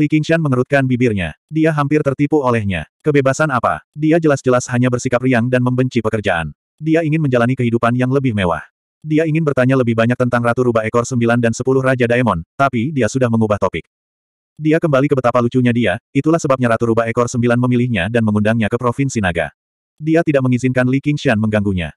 Li Qingshan mengerutkan bibirnya. Dia hampir tertipu olehnya. Kebebasan apa? Dia jelas-jelas hanya bersikap riang dan membenci pekerjaan. Dia ingin menjalani kehidupan yang lebih mewah. Dia ingin bertanya lebih banyak tentang Ratu Rubah Ekor Sembilan dan Sepuluh Raja Daemon, tapi dia sudah mengubah topik. Dia kembali ke betapa lucunya dia, itulah sebabnya Ratu Rubah Ekor Sembilan memilihnya dan mengundangnya ke Provinsi Naga. Dia tidak mengizinkan Li Qingshan mengganggunya.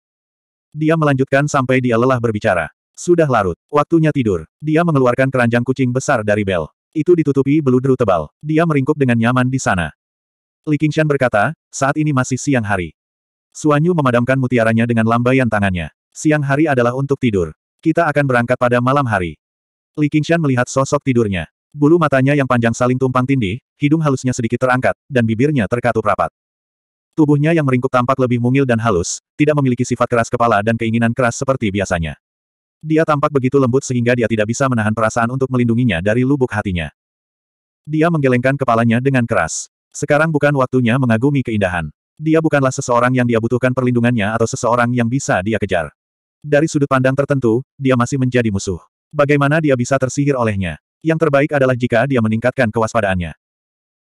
Dia melanjutkan sampai dia lelah berbicara. Sudah larut, waktunya tidur. Dia mengeluarkan keranjang kucing besar dari bel. Itu ditutupi beludru tebal. Dia meringkuk dengan nyaman di sana. Li Qingshan berkata, saat ini masih siang hari. Suanyu memadamkan mutiaranya dengan lambaian tangannya. Siang hari adalah untuk tidur. Kita akan berangkat pada malam hari. Li Qingshan melihat sosok tidurnya. Bulu matanya yang panjang saling tumpang tindih, hidung halusnya sedikit terangkat, dan bibirnya terkatup rapat. Tubuhnya yang meringkuk tampak lebih mungil dan halus, tidak memiliki sifat keras kepala dan keinginan keras seperti biasanya. Dia tampak begitu lembut sehingga dia tidak bisa menahan perasaan untuk melindunginya dari lubuk hatinya. Dia menggelengkan kepalanya dengan keras. Sekarang bukan waktunya mengagumi keindahan. Dia bukanlah seseorang yang dia butuhkan perlindungannya atau seseorang yang bisa dia kejar. Dari sudut pandang tertentu, dia masih menjadi musuh. Bagaimana dia bisa tersihir olehnya? Yang terbaik adalah jika dia meningkatkan kewaspadaannya.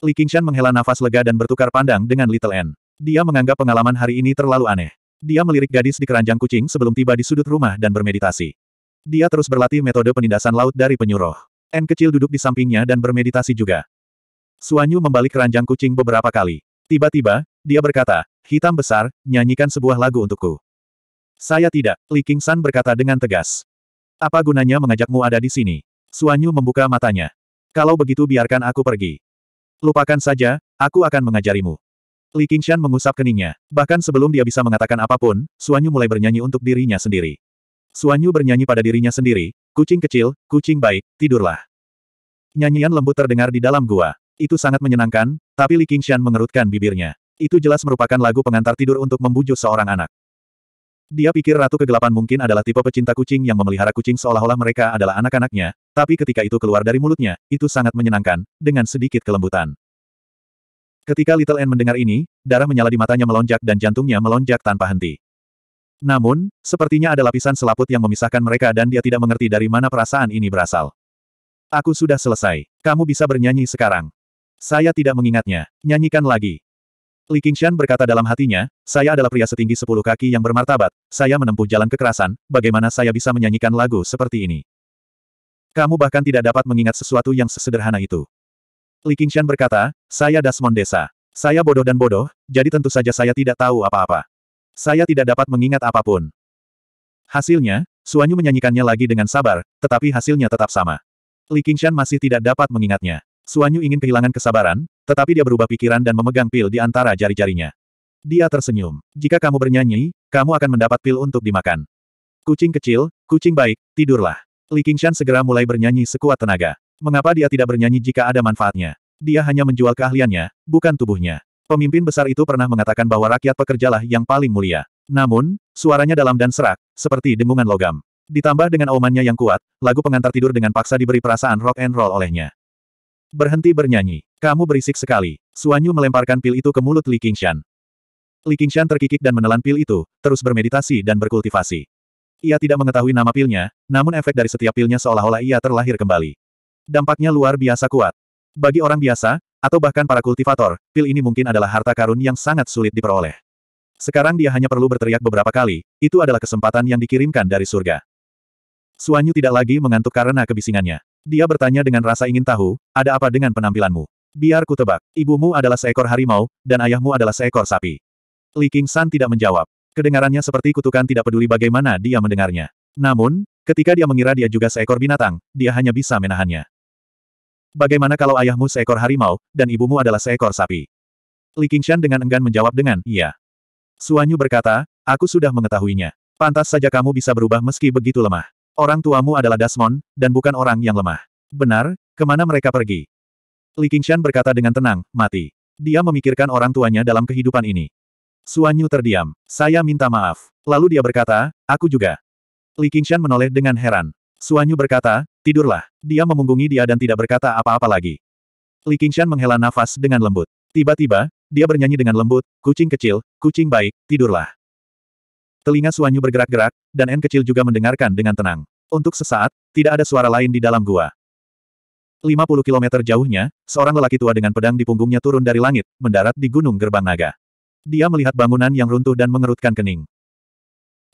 Li Qingshan menghela nafas lega dan bertukar pandang dengan Little N. Dia menganggap pengalaman hari ini terlalu aneh. Dia melirik gadis di keranjang kucing sebelum tiba di sudut rumah dan bermeditasi. Dia terus berlatih metode penindasan laut dari penyuruh. N kecil duduk di sampingnya dan bermeditasi juga. Suanyu membalik keranjang kucing beberapa kali. Tiba-tiba, dia berkata, hitam besar, nyanyikan sebuah lagu untukku. Saya tidak, Li King-san berkata dengan tegas. Apa gunanya mengajakmu ada di sini? Suanyu membuka matanya. Kalau begitu biarkan aku pergi. Lupakan saja, aku akan mengajarimu. Li Qingshan mengusap keningnya. Bahkan sebelum dia bisa mengatakan apa pun, Suanyu mulai bernyanyi untuk dirinya sendiri. Suanyu bernyanyi pada dirinya sendiri, kucing kecil, kucing baik, tidurlah. Nyanyian lembut terdengar di dalam gua. Itu sangat menyenangkan, tapi Li Qingshan mengerutkan bibirnya. Itu jelas merupakan lagu pengantar tidur untuk membujuk seorang anak. Dia pikir Ratu Kegelapan mungkin adalah tipe pecinta kucing yang memelihara kucing seolah-olah mereka adalah anak-anaknya, tapi ketika itu keluar dari mulutnya, itu sangat menyenangkan, dengan sedikit kelembutan. Ketika Little N mendengar ini, darah menyala di matanya melonjak dan jantungnya melonjak tanpa henti. Namun, sepertinya ada lapisan selaput yang memisahkan mereka dan dia tidak mengerti dari mana perasaan ini berasal. Aku sudah selesai. Kamu bisa bernyanyi sekarang. Saya tidak mengingatnya. Nyanyikan lagi. Li Qingshan berkata dalam hatinya, saya adalah pria setinggi sepuluh kaki yang bermartabat, saya menempuh jalan kekerasan, bagaimana saya bisa menyanyikan lagu seperti ini? Kamu bahkan tidak dapat mengingat sesuatu yang sesederhana itu. Li Qingshan berkata, saya Dasmon Desa. Saya bodoh dan bodoh, jadi tentu saja saya tidak tahu apa-apa. Saya tidak dapat mengingat apa pun. Hasilnya, Suanyu menyanyikannya lagi dengan sabar, tetapi hasilnya tetap sama. Li Qingshan masih tidak dapat mengingatnya. Suanyu ingin kehilangan kesabaran, tetapi dia berubah pikiran dan memegang pil di antara jari-jarinya. Dia tersenyum. Jika kamu bernyanyi, kamu akan mendapat pil untuk dimakan. Kucing kecil, kucing baik, tidurlah. Li Qingshan segera mulai bernyanyi sekuat tenaga. Mengapa dia tidak bernyanyi jika ada manfaatnya? Dia hanya menjual keahliannya, bukan tubuhnya. Pemimpin besar itu pernah mengatakan bahwa rakyat pekerjalah yang paling mulia. Namun, suaranya dalam dan serak, seperti dengungan logam. Ditambah dengan aumannya yang kuat, lagu pengantar tidur dengan paksa diberi perasaan rock and roll olehnya. Berhenti bernyanyi. Kamu berisik sekali. Suanyu melemparkan pil itu ke mulut Li Qingshan. Li Qingshan terkikik dan menelan pil itu, terus bermeditasi dan berkultivasi. Ia tidak mengetahui nama pilnya, namun efek dari setiap pilnya seolah-olah ia terlahir kembali. Dampaknya luar biasa kuat. Bagi orang biasa, atau bahkan para kultivator, pil ini mungkin adalah harta karun yang sangat sulit diperoleh. Sekarang dia hanya perlu berteriak beberapa kali, itu adalah kesempatan yang dikirimkan dari surga. Suanyu tidak lagi mengantuk karena kebisingannya. Dia bertanya dengan rasa ingin tahu, ada apa dengan penampilanmu? Biar ku tebak, ibumu adalah seekor harimau, dan ayahmu adalah seekor sapi. Li King San tidak menjawab. Kedengarannya seperti kutukan tidak peduli bagaimana dia mendengarnya. Namun, ketika dia mengira dia juga seekor binatang, dia hanya bisa menahannya. Bagaimana kalau ayahmu seekor harimau, dan ibumu adalah seekor sapi? Li Qingshan dengan enggan menjawab dengan, iya. Suanyu berkata, aku sudah mengetahuinya. Pantas saja kamu bisa berubah meski begitu lemah. Orang tuamu adalah Dasmon, dan bukan orang yang lemah. Benar, ke mana mereka pergi? Li Qingshan berkata dengan tenang, mati. Dia memikirkan orang tuanya dalam kehidupan ini. Suanyu terdiam. Saya minta maaf. Lalu dia berkata, aku juga. Li Qingshan menoleh dengan heran. Suanyu berkata, tidurlah. Dia memunggungi dia dan tidak berkata apa-apa lagi. Li Qingshan menghela nafas dengan lembut. Tiba-tiba, dia bernyanyi dengan lembut, kucing kecil, kucing baik, tidurlah. Telinga Suanyu bergerak-gerak, dan N kecil juga mendengarkan dengan tenang. Untuk sesaat, tidak ada suara lain di dalam gua. 50 kilometer jauhnya, seorang lelaki tua dengan pedang di punggungnya turun dari langit, mendarat di Gunung Gerbang Naga. Dia melihat bangunan yang runtuh dan mengerutkan kening.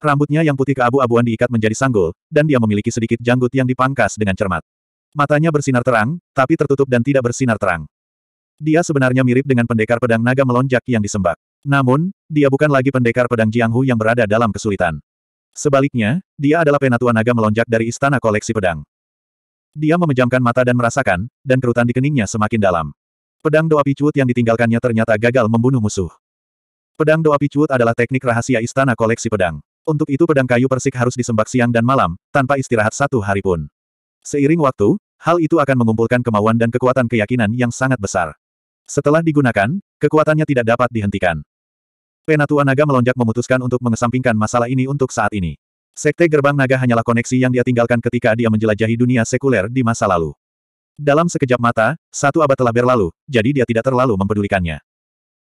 Rambutnya yang putih keabu-abuan diikat menjadi sanggul, dan dia memiliki sedikit janggut yang dipangkas dengan cermat. Matanya bersinar terang, tapi tertutup dan tidak bersinar terang. Dia sebenarnya mirip dengan pendekar pedang naga melonjak yang disembah. Namun, dia bukan lagi pendekar pedang Jianghu yang berada dalam kesulitan. Sebaliknya, dia adalah penatua naga melonjak dari istana koleksi pedang. Dia memejamkan mata dan merasakan, dan kerutan di keningnya semakin dalam. Pedang doa picut yang ditinggalkannya ternyata gagal membunuh musuh. Pedang doa picut adalah teknik rahasia istana koleksi pedang. Untuk itu pedang kayu persik harus disembah siang dan malam, tanpa istirahat satu hari pun. Seiring waktu, hal itu akan mengumpulkan kemauan dan kekuatan keyakinan yang sangat besar. Setelah digunakan, kekuatannya tidak dapat dihentikan. Penatua Naga melonjak memutuskan untuk mengesampingkan masalah ini untuk saat ini. Sekte Gerbang Naga hanyalah koneksi yang dia tinggalkan ketika dia menjelajahi dunia sekuler di masa lalu. Dalam sekejap mata, satu abad telah berlalu, jadi dia tidak terlalu mempedulikannya.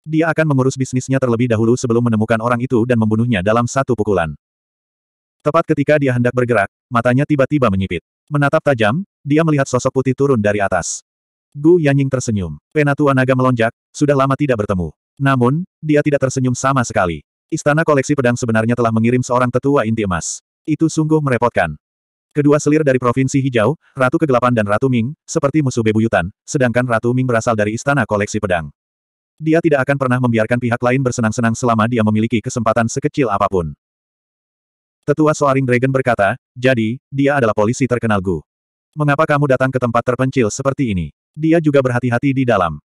Dia akan mengurus bisnisnya terlebih dahulu sebelum menemukan orang itu dan membunuhnya dalam satu pukulan. Tepat ketika dia hendak bergerak, matanya tiba-tiba menyipit. Menatap tajam, dia melihat sosok putih turun dari atas. Gu Yanying tersenyum. Penatua naga melonjak, sudah lama tidak bertemu. Namun, dia tidak tersenyum sama sekali. Istana koleksi pedang sebenarnya telah mengirim seorang tetua inti emas. Itu sungguh merepotkan. Kedua selir dari Provinsi Hijau, Ratu Kegelapan dan Ratu Ming, seperti musuh bebuyutan, sedangkan Ratu Ming berasal dari istana koleksi pedang. Dia tidak akan pernah membiarkan pihak lain bersenang-senang selama dia memiliki kesempatan sekecil apa pun. Tetua Soaring Dragon berkata, jadi, dia adalah polisi terkenal Gu. Mengapa kamu datang ke tempat terpencil seperti ini? Dia juga berhati-hati di dalam.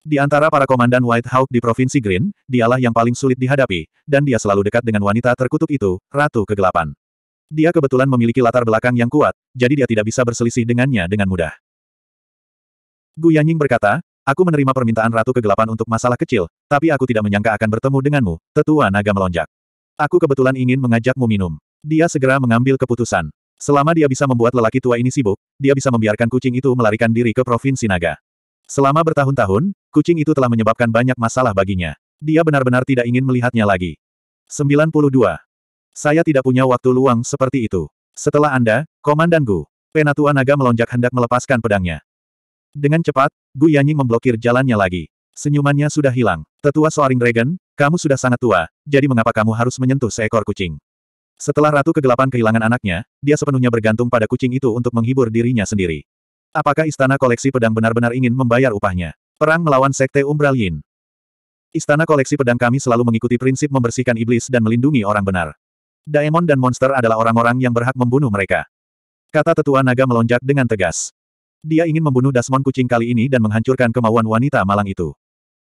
Di antara para komandan White Hawk di Provinsi Green, dialah yang paling sulit dihadapi, dan dia selalu dekat dengan wanita terkutuk itu, Ratu Kegelapan. Dia kebetulan memiliki latar belakang yang kuat, jadi dia tidak bisa berselisih dengannya dengan mudah. Gu Yanying berkata, aku menerima permintaan Ratu Kegelapan untuk masalah kecil, tapi aku tidak menyangka akan bertemu denganmu, tetua naga melonjak. Aku kebetulan ingin mengajakmu minum. Dia segera mengambil keputusan. Selama dia bisa membuat lelaki tua ini sibuk, dia bisa membiarkan kucing itu melarikan diri ke Provinsi Naga. Selama bertahun-tahun, kucing itu telah menyebabkan banyak masalah baginya. Dia benar-benar tidak ingin melihatnya lagi. 92. Saya tidak punya waktu luang seperti itu. Setelah Anda, Komandan Gu, Penatua Naga melonjak hendak melepaskan pedangnya. Dengan cepat, Gu Yanying memblokir jalannya lagi. Senyumannya sudah hilang. Tetua Soaring Dragon, kamu sudah sangat tua, jadi mengapa kamu harus menyentuh seekor kucing? Setelah Ratu Kegelapan kehilangan anaknya, dia sepenuhnya bergantung pada kucing itu untuk menghibur dirinya sendiri. Apakah istana koleksi pedang benar-benar ingin membayar upahnya? Perang melawan Sekte Umbral Yin. Istana koleksi pedang kami selalu mengikuti prinsip membersihkan iblis dan melindungi orang benar. Daemon dan monster adalah orang-orang yang berhak membunuh mereka. Kata tetua naga melonjak dengan tegas. Dia ingin membunuh Dasmon kucing kali ini dan menghancurkan kemauan wanita malang itu.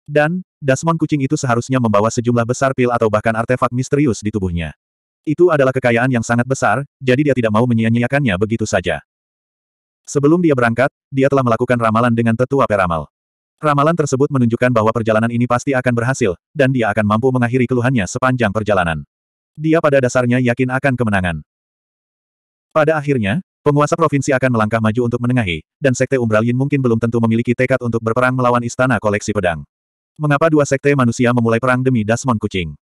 Dan, Dasmon kucing itu seharusnya membawa sejumlah besar pil atau bahkan artefak misterius di tubuhnya. Itu adalah kekayaan yang sangat besar, jadi dia tidak mau menyia-nyiakannya begitu saja. Sebelum dia berangkat, dia telah melakukan ramalan dengan tetua peramal. Ramalan tersebut menunjukkan bahwa perjalanan ini pasti akan berhasil, dan dia akan mampu mengakhiri keluhannya sepanjang perjalanan. Dia pada dasarnya yakin akan kemenangan. Pada akhirnya, penguasa provinsi akan melangkah maju untuk menengahi, dan Sekte Umbral Yin mungkin belum tentu memiliki tekad untuk berperang melawan istana koleksi pedang. Mengapa dua sekte manusia memulai perang demi Dasmon kucing?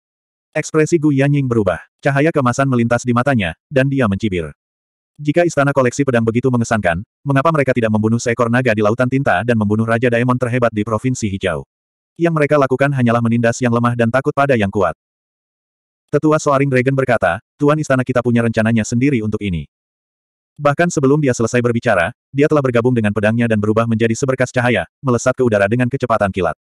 Ekspresi Gu Yanying berubah. Cahaya kemasan melintas di matanya, dan dia mencibir. Jika istana koleksi pedang begitu mengesankan, mengapa mereka tidak membunuh seekor naga di lautan tinta dan membunuh Raja Daemon terhebat di Provinsi Hijau? Yang mereka lakukan hanyalah menindas yang lemah dan takut pada yang kuat. Tetua Soaring Dragon berkata, Tuan istana kita punya rencananya sendiri untuk ini. Bahkan sebelum dia selesai berbicara, dia telah bergabung dengan pedangnya dan berubah menjadi seberkas cahaya, melesat ke udara dengan kecepatan kilat.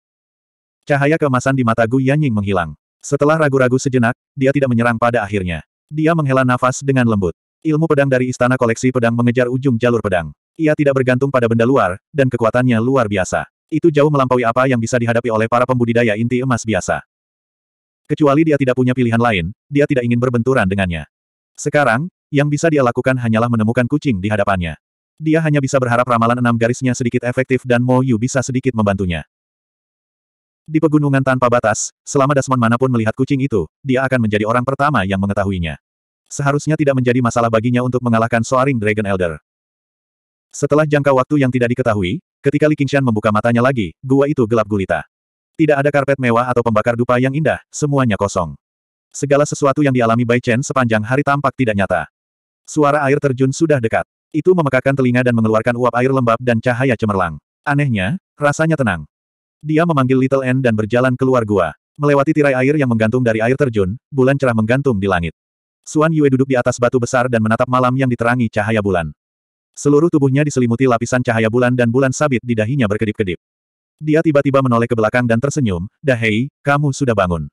Cahaya keemasan di mata Gu Yanying menghilang. Setelah ragu-ragu sejenak, dia tidak menyerang pada akhirnya. Dia menghela nafas dengan lembut. Ilmu pedang dari istana koleksi pedang mengejar ujung jalur pedang. Ia tidak bergantung pada benda luar, dan kekuatannya luar biasa. Itu jauh melampaui apa yang bisa dihadapi oleh para pembudidaya inti emas biasa. Kecuali dia tidak punya pilihan lain, dia tidak ingin berbenturan dengannya. Sekarang, yang bisa dia lakukan hanyalah menemukan kucing di hadapannya. Dia hanya bisa berharap ramalan enam garisnya sedikit efektif dan Mo Yu bisa sedikit membantunya. Di pegunungan tanpa batas, selama Dasmon mana pun melihat kucing itu, dia akan menjadi orang pertama yang mengetahuinya. Seharusnya tidak menjadi masalah baginya untuk mengalahkan Soaring Dragon Elder. Setelah jangka waktu yang tidak diketahui, ketika Li Qingshan membuka matanya lagi, gua itu gelap gulita. Tidak ada karpet mewah atau pembakar dupa yang indah, semuanya kosong. Segala sesuatu yang dialami Bai Chen sepanjang hari tampak tidak nyata. Suara air terjun sudah dekat. Itu memekakan telinga dan mengeluarkan uap air lembab dan cahaya cemerlang. Anehnya, rasanya tenang. Dia memanggil Little N dan berjalan keluar gua. Melewati tirai air yang menggantung dari air terjun, bulan cerah menggantung di langit. Suan Yue duduk di atas batu besar dan menatap malam yang diterangi cahaya bulan. Seluruh tubuhnya diselimuti lapisan cahaya bulan dan bulan sabit di dahinya berkedip-kedip. Dia tiba-tiba menoleh ke belakang dan tersenyum, Dahei, kamu sudah bangun.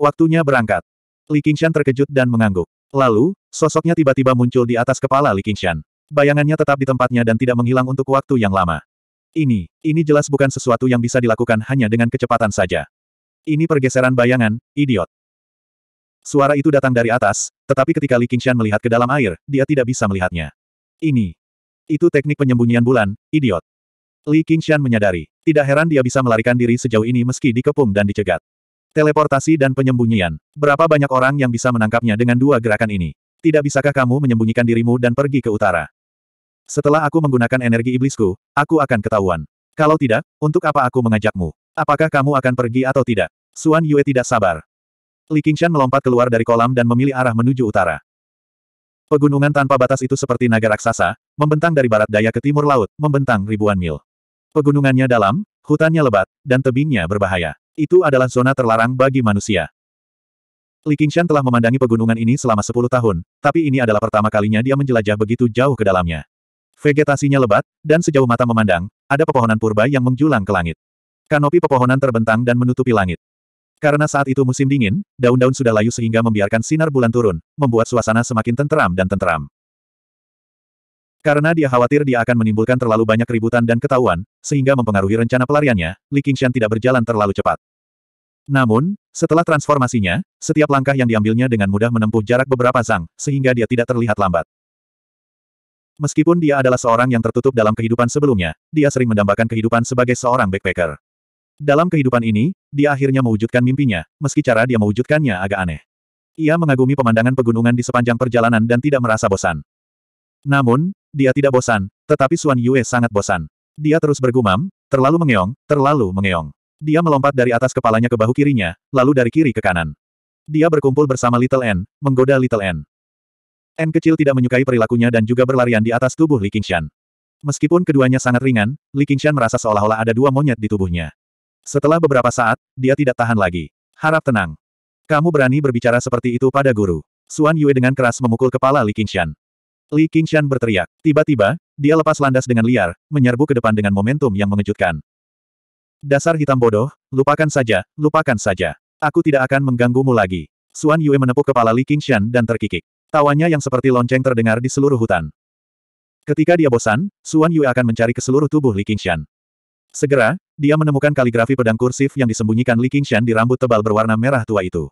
Waktunya berangkat. Li Qingshan terkejut dan mengangguk. Lalu, sosoknya tiba-tiba muncul di atas kepala Li Qingshan. Bayangannya tetap di tempatnya dan tidak menghilang untuk waktu yang lama. Ini, ini jelas bukan sesuatu yang bisa dilakukan hanya dengan kecepatan saja. Ini pergeseran bayangan, idiot. Suara itu datang dari atas, tetapi ketika Li Qingshan melihat ke dalam air, dia tidak bisa melihatnya. Ini. Itu teknik penyembunyian bulan, idiot. Li Qingshan menyadari. Tidak heran dia bisa melarikan diri sejauh ini meski dikepung dan dicegat. Teleportasi dan penyembunyian. Berapa banyak orang yang bisa menangkapnya dengan dua gerakan ini? Tidak bisakah kamu menyembunyikan dirimu dan pergi ke utara? Setelah aku menggunakan energi iblisku, aku akan ketahuan. Kalau tidak, untuk apa aku mengajakmu? Apakah kamu akan pergi atau tidak? Suan Yue tidak sabar. Li Qingshan melompat keluar dari kolam dan memilih arah menuju utara. Pegunungan tanpa batas itu seperti naga raksasa, membentang dari barat daya ke timur laut, membentang ribuan mil. Pegunungannya dalam, hutannya lebat, dan tebingnya berbahaya. Itu adalah zona terlarang bagi manusia. Li Qingshan telah memandangi pegunungan ini selama 10 tahun, tapi ini adalah pertama kalinya dia menjelajah begitu jauh ke dalamnya. Vegetasinya lebat, dan sejauh mata memandang, ada pepohonan purba yang menjulang ke langit. Kanopi pepohonan terbentang dan menutupi langit. Karena saat itu musim dingin, daun-daun sudah layu sehingga membiarkan sinar bulan turun, membuat suasana semakin tenteram dan tenteram. Karena dia khawatir dia akan menimbulkan terlalu banyak keributan dan ketahuan, sehingga mempengaruhi rencana pelariannya, Li Qingshan tidak berjalan terlalu cepat. Namun, setelah transformasinya, setiap langkah yang diambilnya dengan mudah menempuh jarak beberapa zang, sehingga dia tidak terlihat lambat. Meskipun dia adalah seorang yang tertutup dalam kehidupan sebelumnya, dia sering mendambakan kehidupan sebagai seorang backpacker. Dalam kehidupan ini, dia akhirnya mewujudkan mimpinya, meski cara dia mewujudkannya agak aneh. Ia mengagumi pemandangan pegunungan di sepanjang perjalanan dan tidak merasa bosan. Namun, dia tidak bosan, tetapi Suan Yue sangat bosan. Dia terus bergumam, terlalu mengeong, terlalu mengeong. Dia melompat dari atas kepalanya ke bahu kirinya, lalu dari kiri ke kanan. Dia berkumpul bersama Little N, menggoda Little N. N kecil tidak menyukai perilakunya dan juga berlarian di atas tubuh Li Qingshan. Meskipun keduanya sangat ringan, Li Qingshan merasa seolah-olah ada dua monyet di tubuhnya. Setelah beberapa saat, dia tidak tahan lagi. Harap tenang. Kamu berani berbicara seperti itu pada guru. Suan Yue dengan keras memukul kepala Li Qingshan. Li Qingshan berteriak. Tiba-tiba, dia lepas landas dengan liar, menyerbu ke depan dengan momentum yang mengejutkan. Dasar hitam bodoh, lupakan saja, lupakan saja. Aku tidak akan mengganggumu lagi. Suan Yue menepuk kepala Li Qingshan dan terkikik. Tawanya yang seperti lonceng terdengar di seluruh hutan. Ketika dia bosan, Suan Yue akan mencari ke seluruh tubuh Li Qingshan. Segera, dia menemukan kaligrafi pedang kursif yang disembunyikan Li Qingshan di rambut tebal berwarna merah tua itu.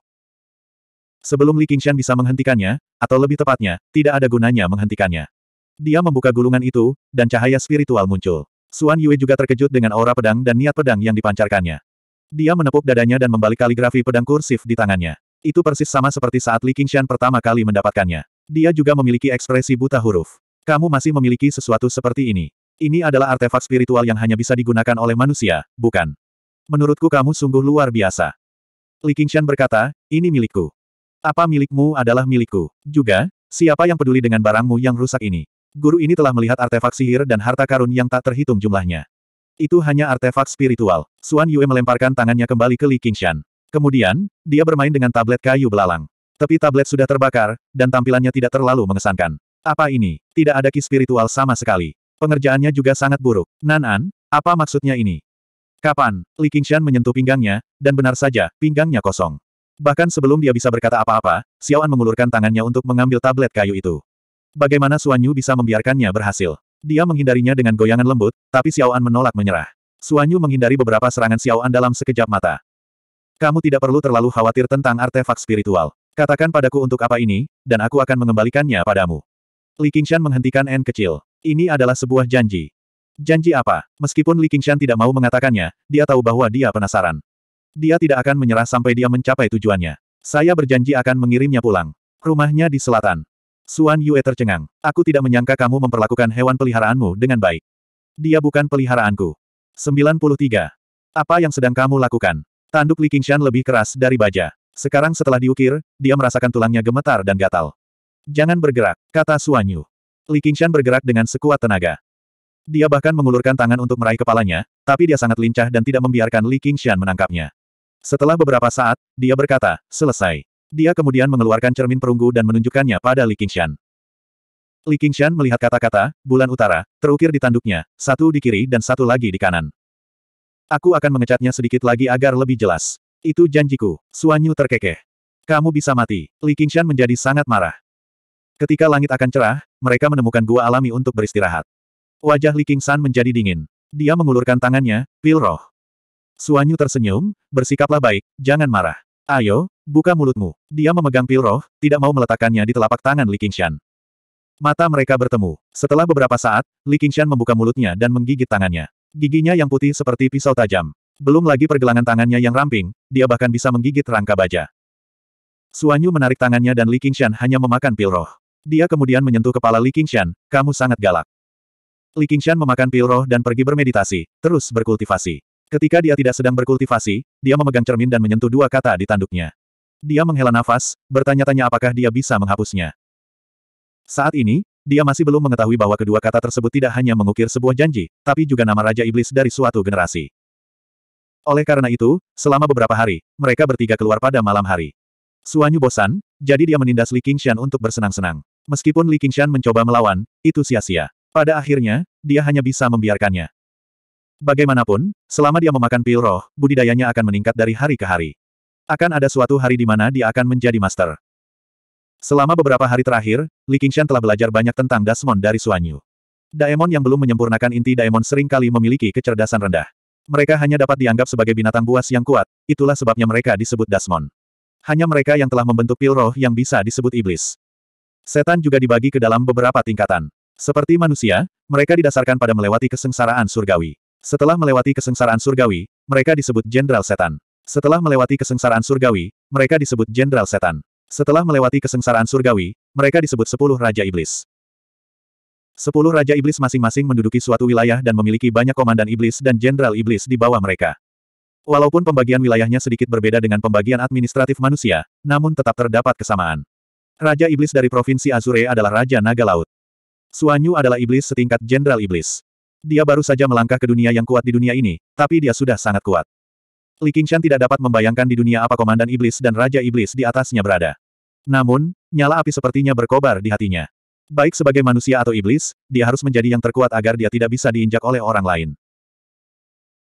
Sebelum Li Qingshan bisa menghentikannya, atau lebih tepatnya, tidak ada gunanya menghentikannya. Dia membuka gulungan itu, dan cahaya spiritual muncul. Suan Yue juga terkejut dengan aura pedang dan niat pedang yang dipancarkannya. Dia menepuk dadanya dan membalik kaligrafi pedang kursif di tangannya. Itu persis sama seperti saat Li Qingshan pertama kali mendapatkannya. Dia juga memiliki ekspresi buta huruf. Kamu masih memiliki sesuatu seperti ini. Ini adalah artefak spiritual yang hanya bisa digunakan oleh manusia, bukan? Menurutku kamu sungguh luar biasa. Li Qingshan berkata, ini milikku. Apa milikmu adalah milikku. Juga, siapa yang peduli dengan barangmu yang rusak ini? Guru ini telah melihat artefak sihir dan harta karun yang tak terhitung jumlahnya. Itu hanya artefak spiritual. Suan Yue melemparkan tangannya kembali ke Li Qingshan. Kemudian, dia bermain dengan tablet kayu belalang. Tepi tablet sudah terbakar, dan tampilannya tidak terlalu mengesankan. Apa ini? Tidak ada ki spiritual sama sekali. Pengerjaannya juga sangat buruk. Nan-an, apa maksudnya ini? Kapan? Li Qingshan menyentuh pinggangnya, dan benar saja, pinggangnya kosong. Bahkan sebelum dia bisa berkata apa-apa, Xiao An mengulurkan tangannya untuk mengambil tablet kayu itu. Bagaimana Suan Yu bisa membiarkannya berhasil? Dia menghindarinya dengan goyangan lembut, tapi Xiao An menolak menyerah. Suan Yu menghindari beberapa serangan Xiao An dalam sekejap mata. Kamu tidak perlu terlalu khawatir tentang artefak spiritual. Katakan padaku untuk apa ini, dan aku akan mengembalikannya padamu. Li Qingshan menghentikan N kecil. Ini adalah sebuah janji. Janji apa? Meskipun Li Qingshan tidak mau mengatakannya, dia tahu bahwa dia penasaran. Dia tidak akan menyerah sampai dia mencapai tujuannya. Saya berjanji akan mengirimnya pulang. Rumahnya di selatan. Suan Yue tercengang. Aku tidak menyangka kamu memperlakukan hewan peliharaanmu dengan baik. Dia bukan peliharaanku. 93. Apa yang sedang kamu lakukan? Tanduk Li Qingshan lebih keras dari baja. Sekarang setelah diukir, dia merasakan tulangnya gemetar dan gatal. Jangan bergerak, kata Suan Yu. Li Qingshan bergerak dengan sekuat tenaga. Dia bahkan mengulurkan tangan untuk meraih kepalanya, tapi dia sangat lincah dan tidak membiarkan Li Qingshan menangkapnya. Setelah beberapa saat, dia berkata, selesai. Dia kemudian mengeluarkan cermin perunggu dan menunjukkannya pada Li Qingshan. Li Qingshan melihat kata-kata, bulan utara, terukir di tanduknya, satu di kiri dan satu lagi di kanan. Aku akan mengecatnya sedikit lagi agar lebih jelas. Itu janjiku. Suanyu terkekeh. Kamu bisa mati. Li Qingshan menjadi sangat marah. Ketika langit akan cerah, mereka menemukan gua alami untuk beristirahat. Wajah Li Qingshan menjadi dingin. Dia mengulurkan tangannya, pil roh. Suanyu tersenyum, bersikaplah baik, jangan marah. Ayo, buka mulutmu. Dia memegang pil roh, tidak mau meletakkannya di telapak tangan Li Qingshan. Mata mereka bertemu. Setelah beberapa saat, Li Qingshan membuka mulutnya dan menggigit tangannya. Giginya yang putih seperti pisau tajam. Belum lagi pergelangan tangannya yang ramping, dia bahkan bisa menggigit rangka baja. Suanyu menarik tangannya dan Li Qingshan hanya memakan pil roh. Dia kemudian menyentuh kepala Li Qingshan, kamu sangat galak. Li Qingshan memakan pil roh dan pergi bermeditasi, terus berkultivasi. Ketika dia tidak sedang berkultivasi, dia memegang cermin dan menyentuh dua kata di tanduknya. Dia menghela nafas, bertanya-tanya apakah dia bisa menghapusnya. Saat ini, dia masih belum mengetahui bahwa kedua kata tersebut tidak hanya mengukir sebuah janji, tapi juga nama Raja Iblis dari suatu generasi. Oleh karena itu, selama beberapa hari, mereka bertiga keluar pada malam hari. Suanyu bosan, jadi dia menindas Li Qingshan untuk bersenang-senang. Meskipun Li Qingshan mencoba melawan, itu sia-sia. Pada akhirnya, dia hanya bisa membiarkannya. Bagaimanapun, selama dia memakan pil roh, budidayanya akan meningkat dari hari ke hari. Akan ada suatu hari di mana dia akan menjadi master. Selama beberapa hari terakhir, Li Qingshan telah belajar banyak tentang Dasmon dari Suanyu. Daemon yang belum menyempurnakan inti Daemon sering kali memiliki kecerdasan rendah. Mereka hanya dapat dianggap sebagai binatang buas yang kuat, itulah sebabnya mereka disebut Dasmon. Hanya mereka yang telah membentuk pil roh yang bisa disebut iblis. Setan juga dibagi ke dalam beberapa tingkatan. Seperti manusia, mereka didasarkan pada melewati kesengsaraan surgawi. Setelah melewati kesengsaraan surgawi, mereka disebut jenderal setan. Setelah melewati kesengsaraan surgawi, mereka disebut jenderal setan. Setelah melewati kesengsaraan surgawi, mereka disebut sepuluh raja iblis. Sepuluh raja iblis masing-masing menduduki suatu wilayah dan memiliki banyak komandan iblis dan jenderal iblis di bawah mereka. Walaupun pembagian wilayahnya sedikit berbeda dengan pembagian administratif manusia, namun tetap terdapat kesamaan. Raja Iblis dari Provinsi Azure adalah Raja Naga Laut. Suanyu adalah iblis setingkat Jenderal Iblis. Dia baru saja melangkah ke dunia yang kuat di dunia ini, tapi dia sudah sangat kuat. Li Qingshan tidak dapat membayangkan di dunia apa Komandan Iblis dan Raja Iblis di atasnya berada. Namun, nyala api sepertinya berkobar di hatinya. Baik sebagai manusia atau iblis, dia harus menjadi yang terkuat agar dia tidak bisa diinjak oleh orang lain.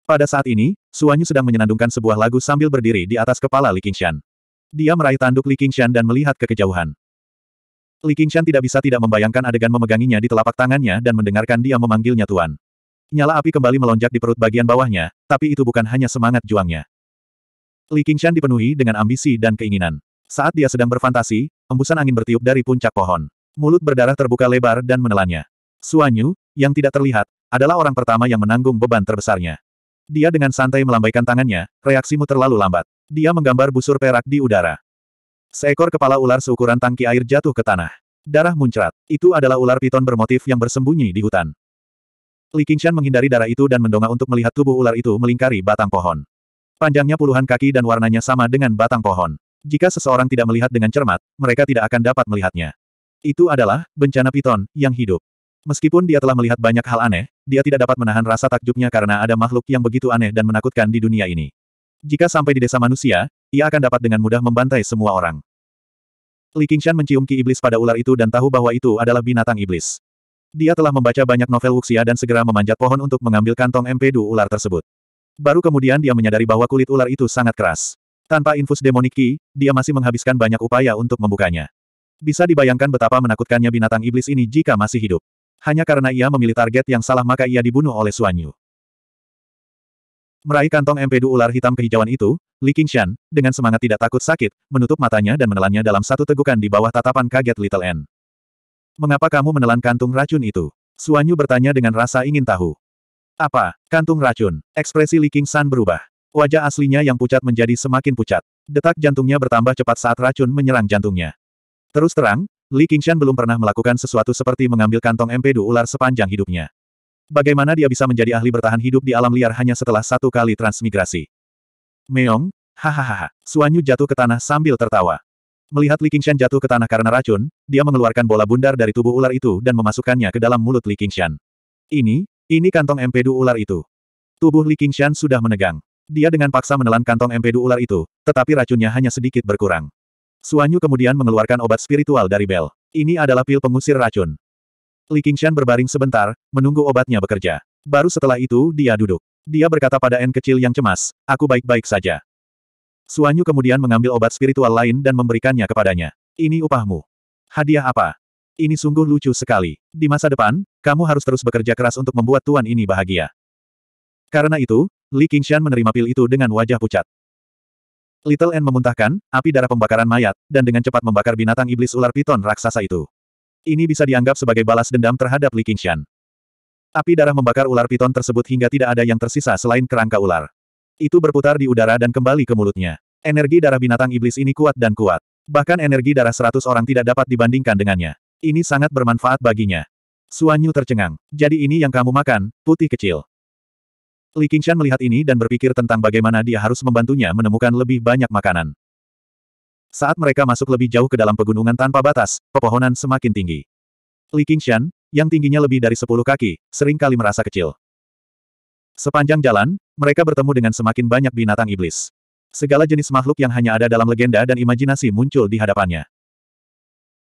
Pada saat ini, Suanyu sedang menyenandungkan sebuah lagu sambil berdiri di atas kepala Li Qingshan. Dia meraih tanduk Li Qingshan dan melihat ke kejauhan. Li Qingshan tidak bisa tidak membayangkan adegan memeganginya di telapak tangannya dan mendengarkan dia memanggilnya Tuan. Nyala api kembali melonjak di perut bagian bawahnya, tapi itu bukan hanya semangat juangnya. Li Qingshan dipenuhi dengan ambisi dan keinginan. Saat dia sedang berfantasi, embusan angin bertiup dari puncak pohon. Mulut berdarah terbuka lebar dan menelannya. Suanyu, yang tidak terlihat, adalah orang pertama yang menanggung beban terbesarnya. Dia dengan santai melambaikan tangannya, reaksimu terlalu lambat. Dia menggambar busur perak di udara. Seekor kepala ular seukuran tangki air jatuh ke tanah. Darah muncrat. Itu adalah ular piton bermotif yang bersembunyi di hutan. Li Qingshan menghindari darah itu dan mendongak untuk melihat tubuh ular itu melingkari batang pohon. Panjangnya puluhan kaki dan warnanya sama dengan batang pohon. Jika seseorang tidak melihat dengan cermat, mereka tidak akan dapat melihatnya. Itu adalah bencana piton yang hidup. Meskipun dia telah melihat banyak hal aneh, dia tidak dapat menahan rasa takjubnya karena ada makhluk yang begitu aneh dan menakutkan di dunia ini. Jika sampai di desa manusia, ia akan dapat dengan mudah membantai semua orang. Li Qingshan mencium ki iblis pada ular itu dan tahu bahwa itu adalah binatang iblis. Dia telah membaca banyak novel wuxia dan segera memanjat pohon untuk mengambil kantong empedu ular tersebut. Baru kemudian dia menyadari bahwa kulit ular itu sangat keras. Tanpa infus demonik ki, dia masih menghabiskan banyak upaya untuk membukanya. Bisa dibayangkan betapa menakutkannya binatang iblis ini jika masih hidup. Hanya karena ia memilih target yang salah maka ia dibunuh oleh Suanyu. Meraih kantong empedu ular hitam kehijauan itu, Li Qingshan, dengan semangat tidak takut sakit, menutup matanya dan menelannya dalam satu tegukan di bawah tatapan kaget Little N. Mengapa kamu menelan kantung racun itu? Suanyu bertanya dengan rasa ingin tahu. Apa, kantung racun? Ekspresi Li Qingshan berubah. Wajah aslinya yang pucat menjadi semakin pucat. Detak jantungnya bertambah cepat saat racun menyerang jantungnya. Terus terang, Li Qingshan belum pernah melakukan sesuatu seperti mengambil kantong empedu ular sepanjang hidupnya. Bagaimana dia bisa menjadi ahli bertahan hidup di alam liar hanya setelah satu kali transmigrasi? Meong, hahaha. Suanyu jatuh ke tanah sambil tertawa. Melihat Li Qingshan jatuh ke tanah karena racun, dia mengeluarkan bola bundar dari tubuh ular itu dan memasukkannya ke dalam mulut Li Qingshan. Ini, ini kantong empedu ular itu. Tubuh Li Qingshan sudah menegang. Dia dengan paksa menelan kantong empedu ular itu, tetapi racunnya hanya sedikit berkurang. Suanyu kemudian mengeluarkan obat spiritual dari bel. Ini adalah pil pengusir racun. Li Qingshan berbaring sebentar, menunggu obatnya bekerja. Baru setelah itu dia duduk. Dia berkata pada N kecil yang cemas, aku baik-baik saja. Suanyu kemudian mengambil obat spiritual lain dan memberikannya kepadanya. Ini upahmu. Hadiah apa? Ini sungguh lucu sekali. Di masa depan, kamu harus terus bekerja keras untuk membuat tuan ini bahagia. Karena itu, Li Qingshan menerima pil itu dengan wajah pucat. Little N memuntahkan, api darah pembakaran mayat, dan dengan cepat membakar binatang iblis ular piton raksasa itu. Ini bisa dianggap sebagai balas dendam terhadap Li Qingshan. Api darah membakar ular piton tersebut hingga tidak ada yang tersisa selain kerangka ular. Itu berputar di udara dan kembali ke mulutnya. Energi darah binatang iblis ini kuat dan kuat. Bahkan energi darah seratus orang tidak dapat dibandingkan dengannya. Ini sangat bermanfaat baginya. Suanyu tercengang. Jadi ini yang kamu makan, putih kecil. Li Qingshan melihat ini dan berpikir tentang bagaimana dia harus membantunya menemukan lebih banyak makanan. Saat mereka masuk lebih jauh ke dalam pegunungan tanpa batas, pepohonan semakin tinggi. Li Qingshan, yang tingginya lebih dari sepuluh kaki, sering kali merasa kecil. Sepanjang jalan, mereka bertemu dengan semakin banyak binatang iblis. Segala jenis makhluk yang hanya ada dalam legenda dan imajinasi muncul di hadapannya.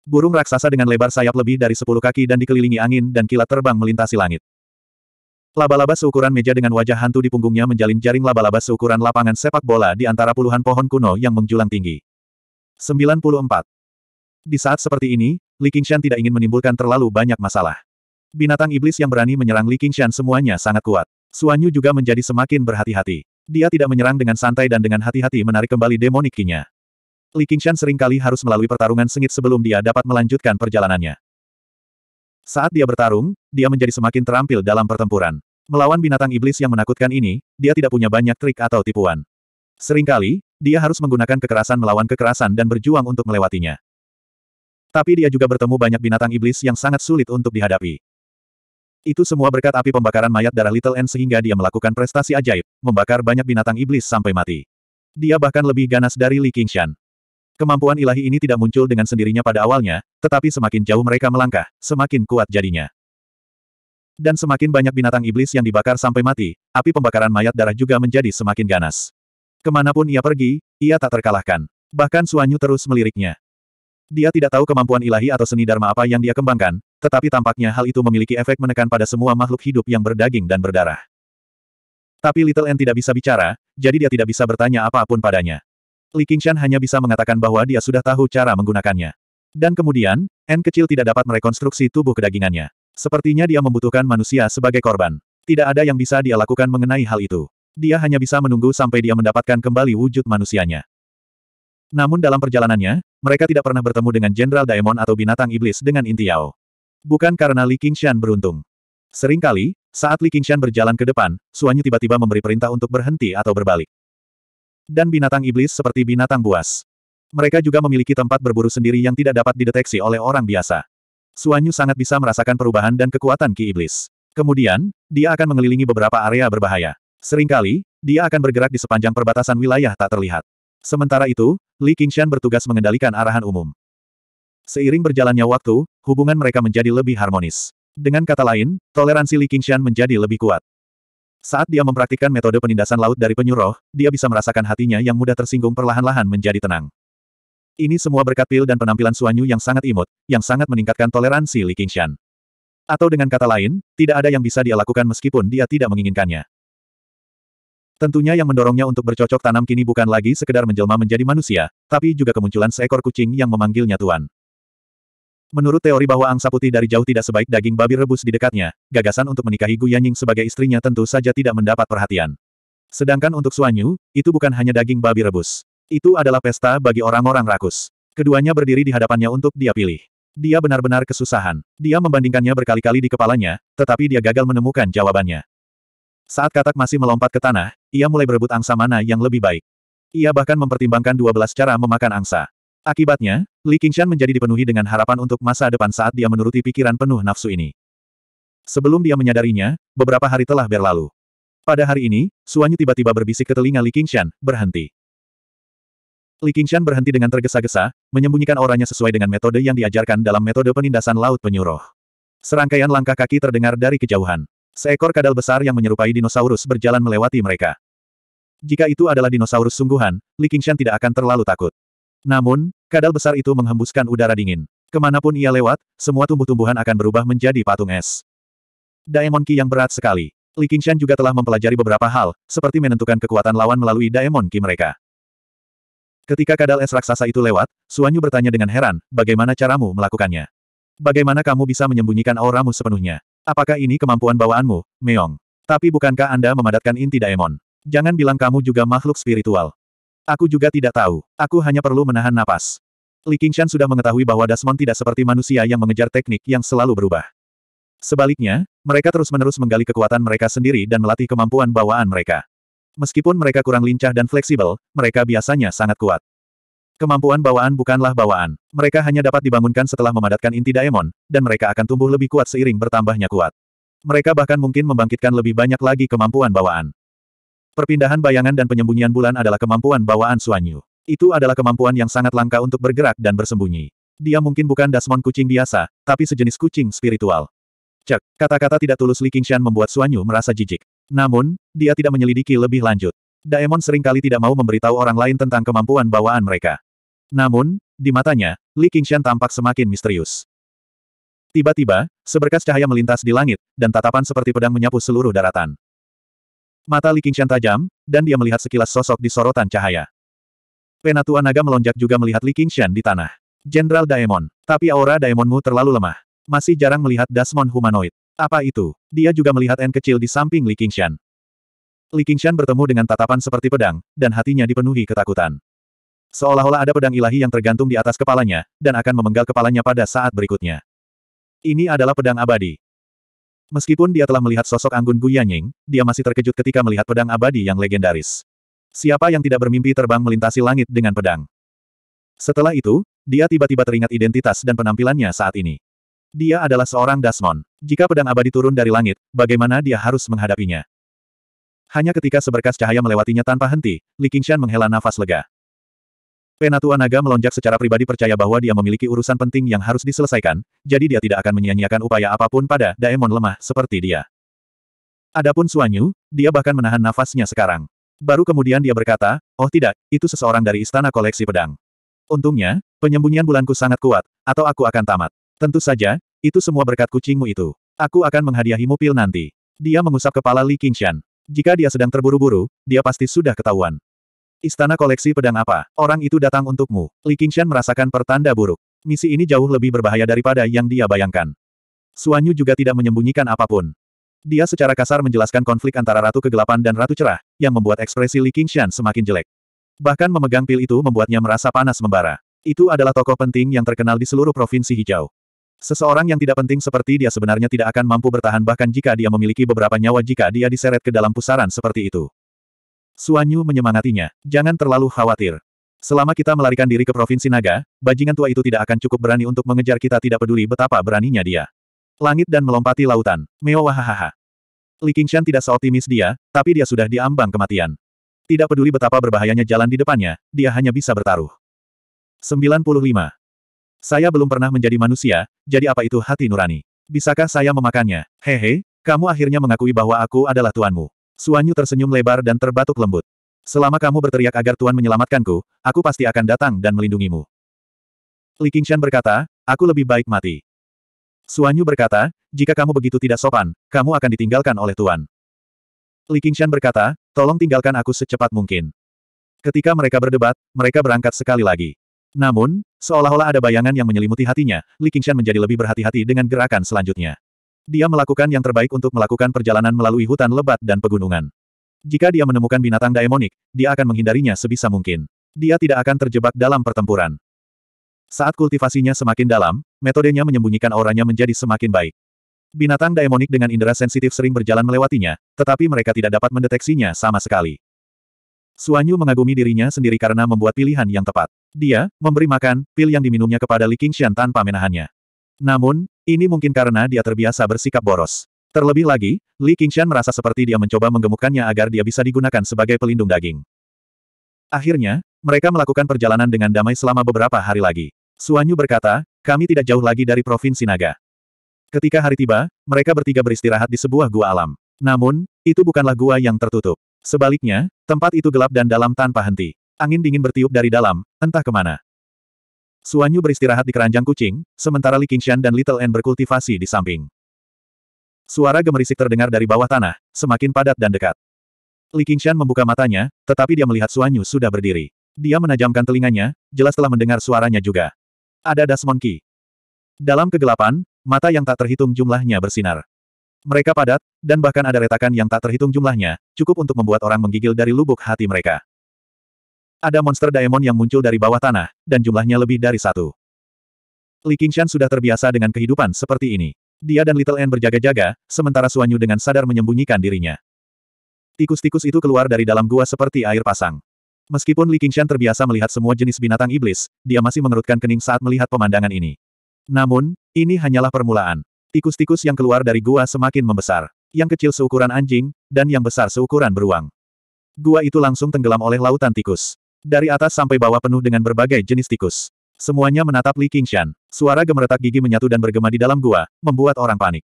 Burung raksasa dengan lebar sayap lebih dari sepuluh kaki dan dikelilingi angin dan kilat terbang melintasi langit. Laba-laba seukuran meja dengan wajah hantu di punggungnya menjalin jaring laba-laba seukuran lapangan sepak bola di antara puluhan pohon kuno yang menjulang tinggi. 94. Di saat seperti ini, Li Qingshan tidak ingin menimbulkan terlalu banyak masalah. Binatang iblis yang berani menyerang Li Qingshan semuanya sangat kuat. Suanyu juga menjadi semakin berhati-hati. Dia tidak menyerang dengan santai dan dengan hati-hati menarik kembali demonik kinya. Li Qingshan sering kali harus melalui pertarungan sengit sebelum dia dapat melanjutkan perjalanannya. Saat dia bertarung, dia menjadi semakin terampil dalam pertempuran. Melawan binatang iblis yang menakutkan ini, dia tidak punya banyak trik atau tipuan. Seringkali, dia harus menggunakan kekerasan melawan kekerasan dan berjuang untuk melewatinya. Tapi dia juga bertemu banyak binatang iblis yang sangat sulit untuk dihadapi. Itu semua berkat api pembakaran mayat darah Little N sehingga dia melakukan prestasi ajaib, membakar banyak binatang iblis sampai mati. Dia bahkan lebih ganas dari Li Qingshan. Kemampuan ilahi ini tidak muncul dengan sendirinya pada awalnya, tetapi semakin jauh mereka melangkah, semakin kuat jadinya. Dan semakin banyak binatang iblis yang dibakar sampai mati, api pembakaran mayat darah juga menjadi semakin ganas. Ke mana pun ia pergi, ia tak terkalahkan. Bahkan Suanyu terus meliriknya. Dia tidak tahu kemampuan ilahi atau seni dharma apa yang dia kembangkan, tetapi tampaknya hal itu memiliki efek menekan pada semua makhluk hidup yang berdaging dan berdarah. Tapi Little N tidak bisa bicara, jadi dia tidak bisa bertanya apa pun padanya. Li Qingshan hanya bisa mengatakan bahwa dia sudah tahu cara menggunakannya. Dan kemudian, N kecil tidak dapat merekonstruksi tubuh kedagingannya. Sepertinya dia membutuhkan manusia sebagai korban. Tidak ada yang bisa dia lakukan mengenai hal itu. Dia hanya bisa menunggu sampai dia mendapatkan kembali wujud manusianya. Namun dalam perjalanannya, mereka tidak pernah bertemu dengan Jenderal Daemon atau binatang iblis dengan inti Yao. Bukan karena Li Qingshan beruntung. Seringkali, saat Li Qingshan berjalan ke depan, Suanyu tiba-tiba memberi perintah untuk berhenti atau berbalik. Dan binatang iblis seperti binatang buas. Mereka juga memiliki tempat berburu sendiri yang tidak dapat dideteksi oleh orang biasa. Suanyu sangat bisa merasakan perubahan dan kekuatan Ki Iblis. Kemudian, dia akan mengelilingi beberapa area berbahaya. Seringkali, dia akan bergerak di sepanjang perbatasan wilayah tak terlihat. Sementara itu, Li Qingshan bertugas mengendalikan arahan umum. Seiring berjalannya waktu, hubungan mereka menjadi lebih harmonis. Dengan kata lain, toleransi Li Qingshan menjadi lebih kuat. Saat dia mempraktikkan metode penindasan laut dari penyuruh, dia bisa merasakan hatinya yang mudah tersinggung perlahan-lahan menjadi tenang. Ini semua berkat pil dan penampilan Suanyu yang sangat imut, yang sangat meningkatkan toleransi Li Qingshan. Atau dengan kata lain, tidak ada yang bisa dia lakukan meskipun dia tidak menginginkannya. Tentunya yang mendorongnya untuk bercocok tanam kini bukan lagi sekedar menjelma menjadi manusia, tapi juga kemunculan seekor kucing yang memanggilnya Tuan. Menurut teori bahwa angsa putih dari jauh tidak sebaik daging babi rebus di dekatnya, gagasan untuk menikahi Gu Yanying sebagai istrinya tentu saja tidak mendapat perhatian. Sedangkan untuk Suanyu, itu bukan hanya daging babi rebus. Itu adalah pesta bagi orang-orang rakus. Keduanya berdiri di hadapannya untuk dia pilih. Dia benar-benar kesusahan. Dia membandingkannya berkali-kali di kepalanya, tetapi dia gagal menemukan jawabannya. Saat katak masih melompat ke tanah, ia mulai berebut angsa mana yang lebih baik. Ia bahkan mempertimbangkan 12 cara memakan angsa. Akibatnya, Li Qingshan menjadi dipenuhi dengan harapan untuk masa depan saat dia menuruti pikiran penuh nafsu ini. Sebelum dia menyadarinya, beberapa hari telah berlalu. Pada hari ini, Suanyu tiba-tiba berbisik ke telinga Li Qingshan, berhenti. Li Qingshan berhenti dengan tergesa-gesa, menyembunyikan auranya sesuai dengan metode yang diajarkan dalam metode penindasan laut penyuruh. Serangkaian langkah kaki terdengar dari kejauhan. Seekor kadal besar yang menyerupai dinosaurus berjalan melewati mereka. Jika itu adalah dinosaurus sungguhan, Li Qingshan tidak akan terlalu takut. Namun, kadal besar itu menghembuskan udara dingin. Ke mana pun ia lewat, semua tumbuh-tumbuhan akan berubah menjadi patung es. Daemon Ki yang berat sekali. Li Qingshan juga telah mempelajari beberapa hal, seperti menentukan kekuatan lawan melalui Daemon Ki mereka. Ketika kadal es raksasa itu lewat, Suanyu bertanya dengan heran, bagaimana caramu melakukannya? Bagaimana kamu bisa menyembunyikan auramu sepenuhnya? Apakah ini kemampuan bawaanmu, Meong? Tapi bukankah Anda memadatkan inti daemon? Jangan bilang kamu juga makhluk spiritual. Aku juga tidak tahu. Aku hanya perlu menahan napas. Li Qingshan sudah mengetahui bahwa Dasmon tidak seperti manusia yang mengejar teknik yang selalu berubah. Sebaliknya, mereka terus-menerus menggali kekuatan mereka sendiri dan melatih kemampuan bawaan mereka. Meskipun mereka kurang lincah dan fleksibel, mereka biasanya sangat kuat. Kemampuan bawaan bukanlah bawaan. Mereka hanya dapat dibangunkan setelah memadatkan inti daemon, dan mereka akan tumbuh lebih kuat seiring bertambahnya kuat. Mereka bahkan mungkin membangkitkan lebih banyak lagi kemampuan bawaan. Perpindahan bayangan dan penyembunyian bulan adalah kemampuan bawaan Suanyu. Itu adalah kemampuan yang sangat langka untuk bergerak dan bersembunyi. Dia mungkin bukan dasmon kucing biasa, tapi sejenis kucing spiritual. Cek, kata-kata tidak tulus Li Qingshan membuat Suanyu merasa jijik. Namun, dia tidak menyelidiki lebih lanjut. Daemon sering kali tidak mau memberitahu orang lain tentang kemampuan bawaan mereka. Namun, di matanya, Li Qingshan tampak semakin misterius. Tiba-tiba, seberkas cahaya melintas di langit, dan tatapan seperti pedang menyapu seluruh daratan. Mata Li Qingshan tajam, dan dia melihat sekilas sosok di sorotan cahaya. Penatua naga melonjak juga melihat Li Qingshan di tanah. Jenderal Daemon, tapi aura Daemonmu terlalu lemah. Masih jarang melihat Dasmon humanoid. Apa itu? Dia juga melihat N kecil di samping Li Qingshan. Li Qingshan bertemu dengan tatapan seperti pedang, dan hatinya dipenuhi ketakutan. Seolah-olah ada pedang ilahi yang tergantung di atas kepalanya, dan akan memenggal kepalanya pada saat berikutnya. Ini adalah pedang abadi. Meskipun dia telah melihat sosok Anggun Gu Yanying, dia masih terkejut ketika melihat pedang abadi yang legendaris. Siapa yang tidak bermimpi terbang melintasi langit dengan pedang? Setelah itu, dia tiba-tiba teringat identitas dan penampilannya saat ini. Dia adalah seorang Dasmon. Jika pedang abadi turun dari langit, bagaimana dia harus menghadapinya? Hanya ketika seberkas cahaya melewatinya tanpa henti, Li Qingshan menghela nafas lega. Penatua Naga melonjak secara pribadi percaya bahwa dia memiliki urusan penting yang harus diselesaikan, jadi dia tidak akan menyia-nyiakan upaya apa pun pada Daemon lemah seperti dia. Adapun Suanyu, dia bahkan menahan nafasnya sekarang. Baru kemudian dia berkata, oh tidak, itu seseorang dari istana koleksi pedang. Untungnya, penyembunyian bulanku sangat kuat, atau aku akan tamat. Tentu saja, itu semua berkat kucingmu itu. Aku akan menghadiahimu pil nanti. Dia mengusap kepala Li Qingshan. Jika dia sedang terburu-buru, dia pasti sudah ketahuan. Istana koleksi pedang apa? Orang itu datang untukmu. Li Qingshan merasakan pertanda buruk. Misi ini jauh lebih berbahaya daripada yang dia bayangkan. Suanyu juga tidak menyembunyikan apa pun. Dia secara kasar menjelaskan konflik antara Ratu Kegelapan dan Ratu Cerah, yang membuat ekspresi Li Qingshan semakin jelek. Bahkan memegang pil itu membuatnya merasa panas membara. Itu adalah tokoh penting yang terkenal di seluruh provinsi hijau. Seseorang yang tidak penting seperti dia sebenarnya tidak akan mampu bertahan bahkan jika dia memiliki beberapa nyawa jika dia diseret ke dalam pusaran seperti itu. Suanyu menyemangatinya. Jangan terlalu khawatir. Selama kita melarikan diri ke Provinsi Naga, bajingan tua itu tidak akan cukup berani untuk mengejar kita tidak peduli betapa beraninya dia. Langit dan melompati lautan. Mewah hahaha. Li Qingshan tidak seoptimis dia, tapi dia sudah diambang kematian. Tidak peduli betapa berbahayanya jalan di depannya, dia hanya bisa bertaruh. 95. Saya belum pernah menjadi manusia, jadi apa itu hati nurani? Bisakah saya memakannya? Hehe, kamu akhirnya mengakui bahwa aku adalah tuanmu. Suanyu tersenyum lebar dan terbatuk lembut. Selama kamu berteriak agar Tuan menyelamatkanku, aku pasti akan datang dan melindungimu. Li Qingshan berkata, aku lebih baik mati. Suanyu berkata, jika kamu begitu tidak sopan, kamu akan ditinggalkan oleh Tuan. Li Qingshan berkata, tolong tinggalkan aku secepat mungkin. Ketika mereka berdebat, mereka berangkat sekali lagi. Namun, seolah-olah ada bayangan yang menyelimuti hatinya, Li Qingshan menjadi lebih berhati-hati dengan gerakan selanjutnya. Dia melakukan yang terbaik untuk melakukan perjalanan melalui hutan lebat dan pegunungan. Jika dia menemukan binatang daemonik, dia akan menghindarinya sebisa mungkin. Dia tidak akan terjebak dalam pertempuran. Saat kultivasinya semakin dalam, metodenya menyembunyikan auranya menjadi semakin baik. Binatang daemonik dengan indera sensitif sering berjalan melewatinya, tetapi mereka tidak dapat mendeteksinya sama sekali. Suanyu mengagumi dirinya sendiri karena membuat pilihan yang tepat. Dia, memberi makan, pil yang diminumnya kepada Li Qingshan tanpa menahannya. Namun, ini mungkin karena dia terbiasa bersikap boros. Terlebih lagi, Li Qingshan merasa seperti dia mencoba menggemukkannya agar dia bisa digunakan sebagai pelindung daging. Akhirnya, mereka melakukan perjalanan dengan damai selama beberapa hari lagi. Suanyu berkata, kami tidak jauh lagi dari Provinsi Naga. Ketika hari tiba, mereka bertiga beristirahat di sebuah gua alam. Namun, itu bukanlah gua yang tertutup. Sebaliknya, tempat itu gelap dan dalam tanpa henti. Angin dingin bertiup dari dalam, entah ke mana. Suanyu beristirahat di keranjang kucing, sementara Li Qingshan dan Little N berkultivasi di samping. Suara gemerisik terdengar dari bawah tanah, semakin padat dan dekat. Li Qingshan membuka matanya, tetapi dia melihat Suanyu sudah berdiri. Dia menajamkan telinganya, jelas telah mendengar suaranya juga. Ada Dasmon Qi. Dalam kegelapan, mata yang tak terhitung jumlahnya bersinar. Mereka padat, dan bahkan ada retakan yang tak terhitung jumlahnya, cukup untuk membuat orang menggigil dari lubuk hati mereka. Ada monster daemon yang muncul dari bawah tanah, dan jumlahnya lebih dari satu. Li Qingshan sudah terbiasa dengan kehidupan seperti ini. Dia dan Little N berjaga-jaga, sementara Suanyu dengan sadar menyembunyikan dirinya. Tikus-tikus itu keluar dari dalam gua seperti air pasang. Meskipun Li Qingshan terbiasa melihat semua jenis binatang iblis, dia masih mengerutkan kening saat melihat pemandangan ini. Namun, ini hanyalah permulaan. Tikus-tikus yang keluar dari gua semakin membesar. Yang kecil seukuran anjing, dan yang besar seukuran beruang. Gua itu langsung tenggelam oleh lautan tikus. Dari atas sampai bawah penuh dengan berbagai jenis tikus. Semuanya menatap Li Qingshan. Suara gemeretak gigi menyatu dan bergema di dalam gua, membuat orang panik.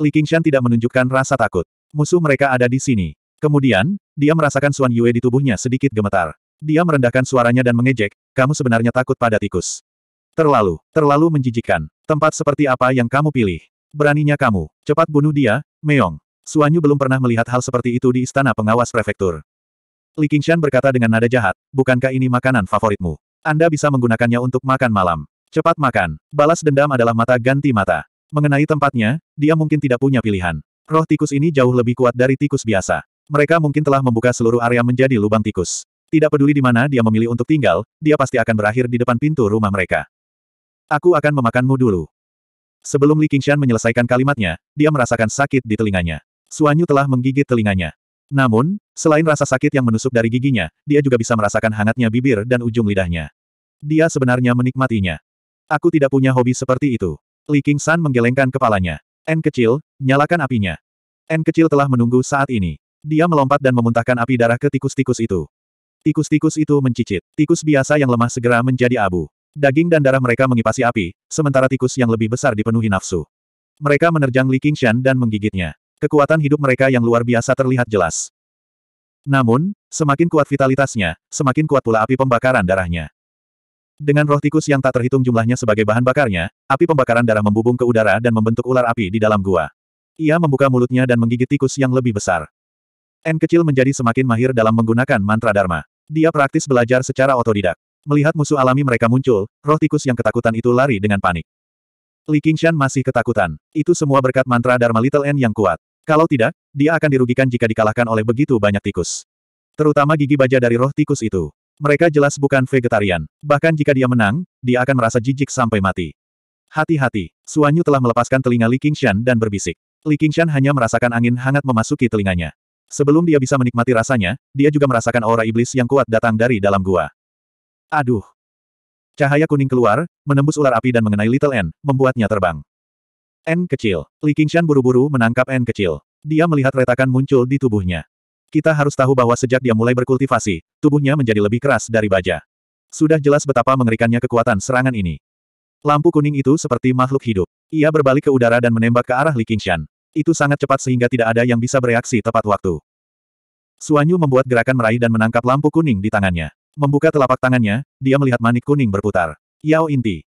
Li Qingshan tidak menunjukkan rasa takut. Musuh mereka ada di sini. Kemudian, dia merasakan Suan Yue di tubuhnya sedikit gemetar. Dia merendahkan suaranya dan mengejek, kamu sebenarnya takut pada tikus. Terlalu, terlalu menjijikkan. Tempat seperti apa yang kamu pilih? Beraninya kamu. Cepat bunuh dia, Meong. Suanyu belum pernah melihat hal seperti itu di istana pengawas prefektur. Li Qingshan berkata dengan nada jahat, bukankah ini makanan favoritmu? Anda bisa menggunakannya untuk makan malam. Cepat makan. Balas dendam adalah mata ganti mata. Mengenai tempatnya, dia mungkin tidak punya pilihan. Roh tikus ini jauh lebih kuat dari tikus biasa. Mereka mungkin telah membuka seluruh area menjadi lubang tikus. Tidak peduli di mana dia memilih untuk tinggal, dia pasti akan berakhir di depan pintu rumah mereka. Aku akan memakanmu dulu. Sebelum Li Qingshan menyelesaikan kalimatnya, dia merasakan sakit di telinganya. Suanyu telah menggigit telinganya. Namun, selain rasa sakit yang menusuk dari giginya, dia juga bisa merasakan hangatnya bibir dan ujung lidahnya. Dia sebenarnya menikmatinya. Aku tidak punya hobi seperti itu. Li King San menggelengkan kepalanya. N kecil, nyalakan apinya. N kecil telah menunggu saat ini. Dia melompat dan memuntahkan api darah ke tikus-tikus itu. Tikus-tikus itu mencicit. Tikus biasa yang lemah segera menjadi abu. Daging dan darah mereka mengipasi api, sementara tikus yang lebih besar dipenuhi nafsu. Mereka menerjang Li Qingshan dan menggigitnya. Kekuatan hidup mereka yang luar biasa terlihat jelas. Namun, semakin kuat vitalitasnya, semakin kuat pula api pembakaran darahnya. Dengan roh tikus yang tak terhitung jumlahnya sebagai bahan bakarnya, api pembakaran darah membubung ke udara dan membentuk ular api di dalam gua. Ia membuka mulutnya dan menggigit tikus yang lebih besar. N kecil menjadi semakin mahir dalam menggunakan mantra Dharma. Dia praktis belajar secara otodidak. Melihat musuh alami mereka muncul, roh tikus yang ketakutan itu lari dengan panik. Li Qingshan masih ketakutan. Itu semua berkat mantra Dharma Little N yang kuat. Kalau tidak, dia akan dirugikan jika dikalahkan oleh begitu banyak tikus. Terutama gigi baja dari roh tikus itu. Mereka jelas bukan vegetarian. Bahkan jika dia menang, dia akan merasa jijik sampai mati. Hati-hati, Suanyu telah melepaskan telinga Li Qingshan dan berbisik. Li Qingshan hanya merasakan angin hangat memasuki telinganya. Sebelum dia bisa menikmati rasanya, dia juga merasakan aura iblis yang kuat datang dari dalam gua. Aduh! Cahaya kuning keluar, menembus ular api dan mengenai Little N, membuatnya terbang. N kecil. Li Qingshan buru-buru menangkap N kecil. Dia melihat retakan muncul di tubuhnya. Kita harus tahu bahwa sejak dia mulai berkultivasi, tubuhnya menjadi lebih keras dari baja. Sudah jelas betapa mengerikannya kekuatan serangan ini. Lampu kuning itu seperti makhluk hidup. Ia berbalik ke udara dan menembak ke arah Li Qingshan. Itu sangat cepat sehingga tidak ada yang bisa bereaksi tepat waktu. Suanyu membuat gerakan meraih dan menangkap lampu kuning di tangannya. Membuka telapak tangannya, dia melihat manik kuning berputar. Yao Inti.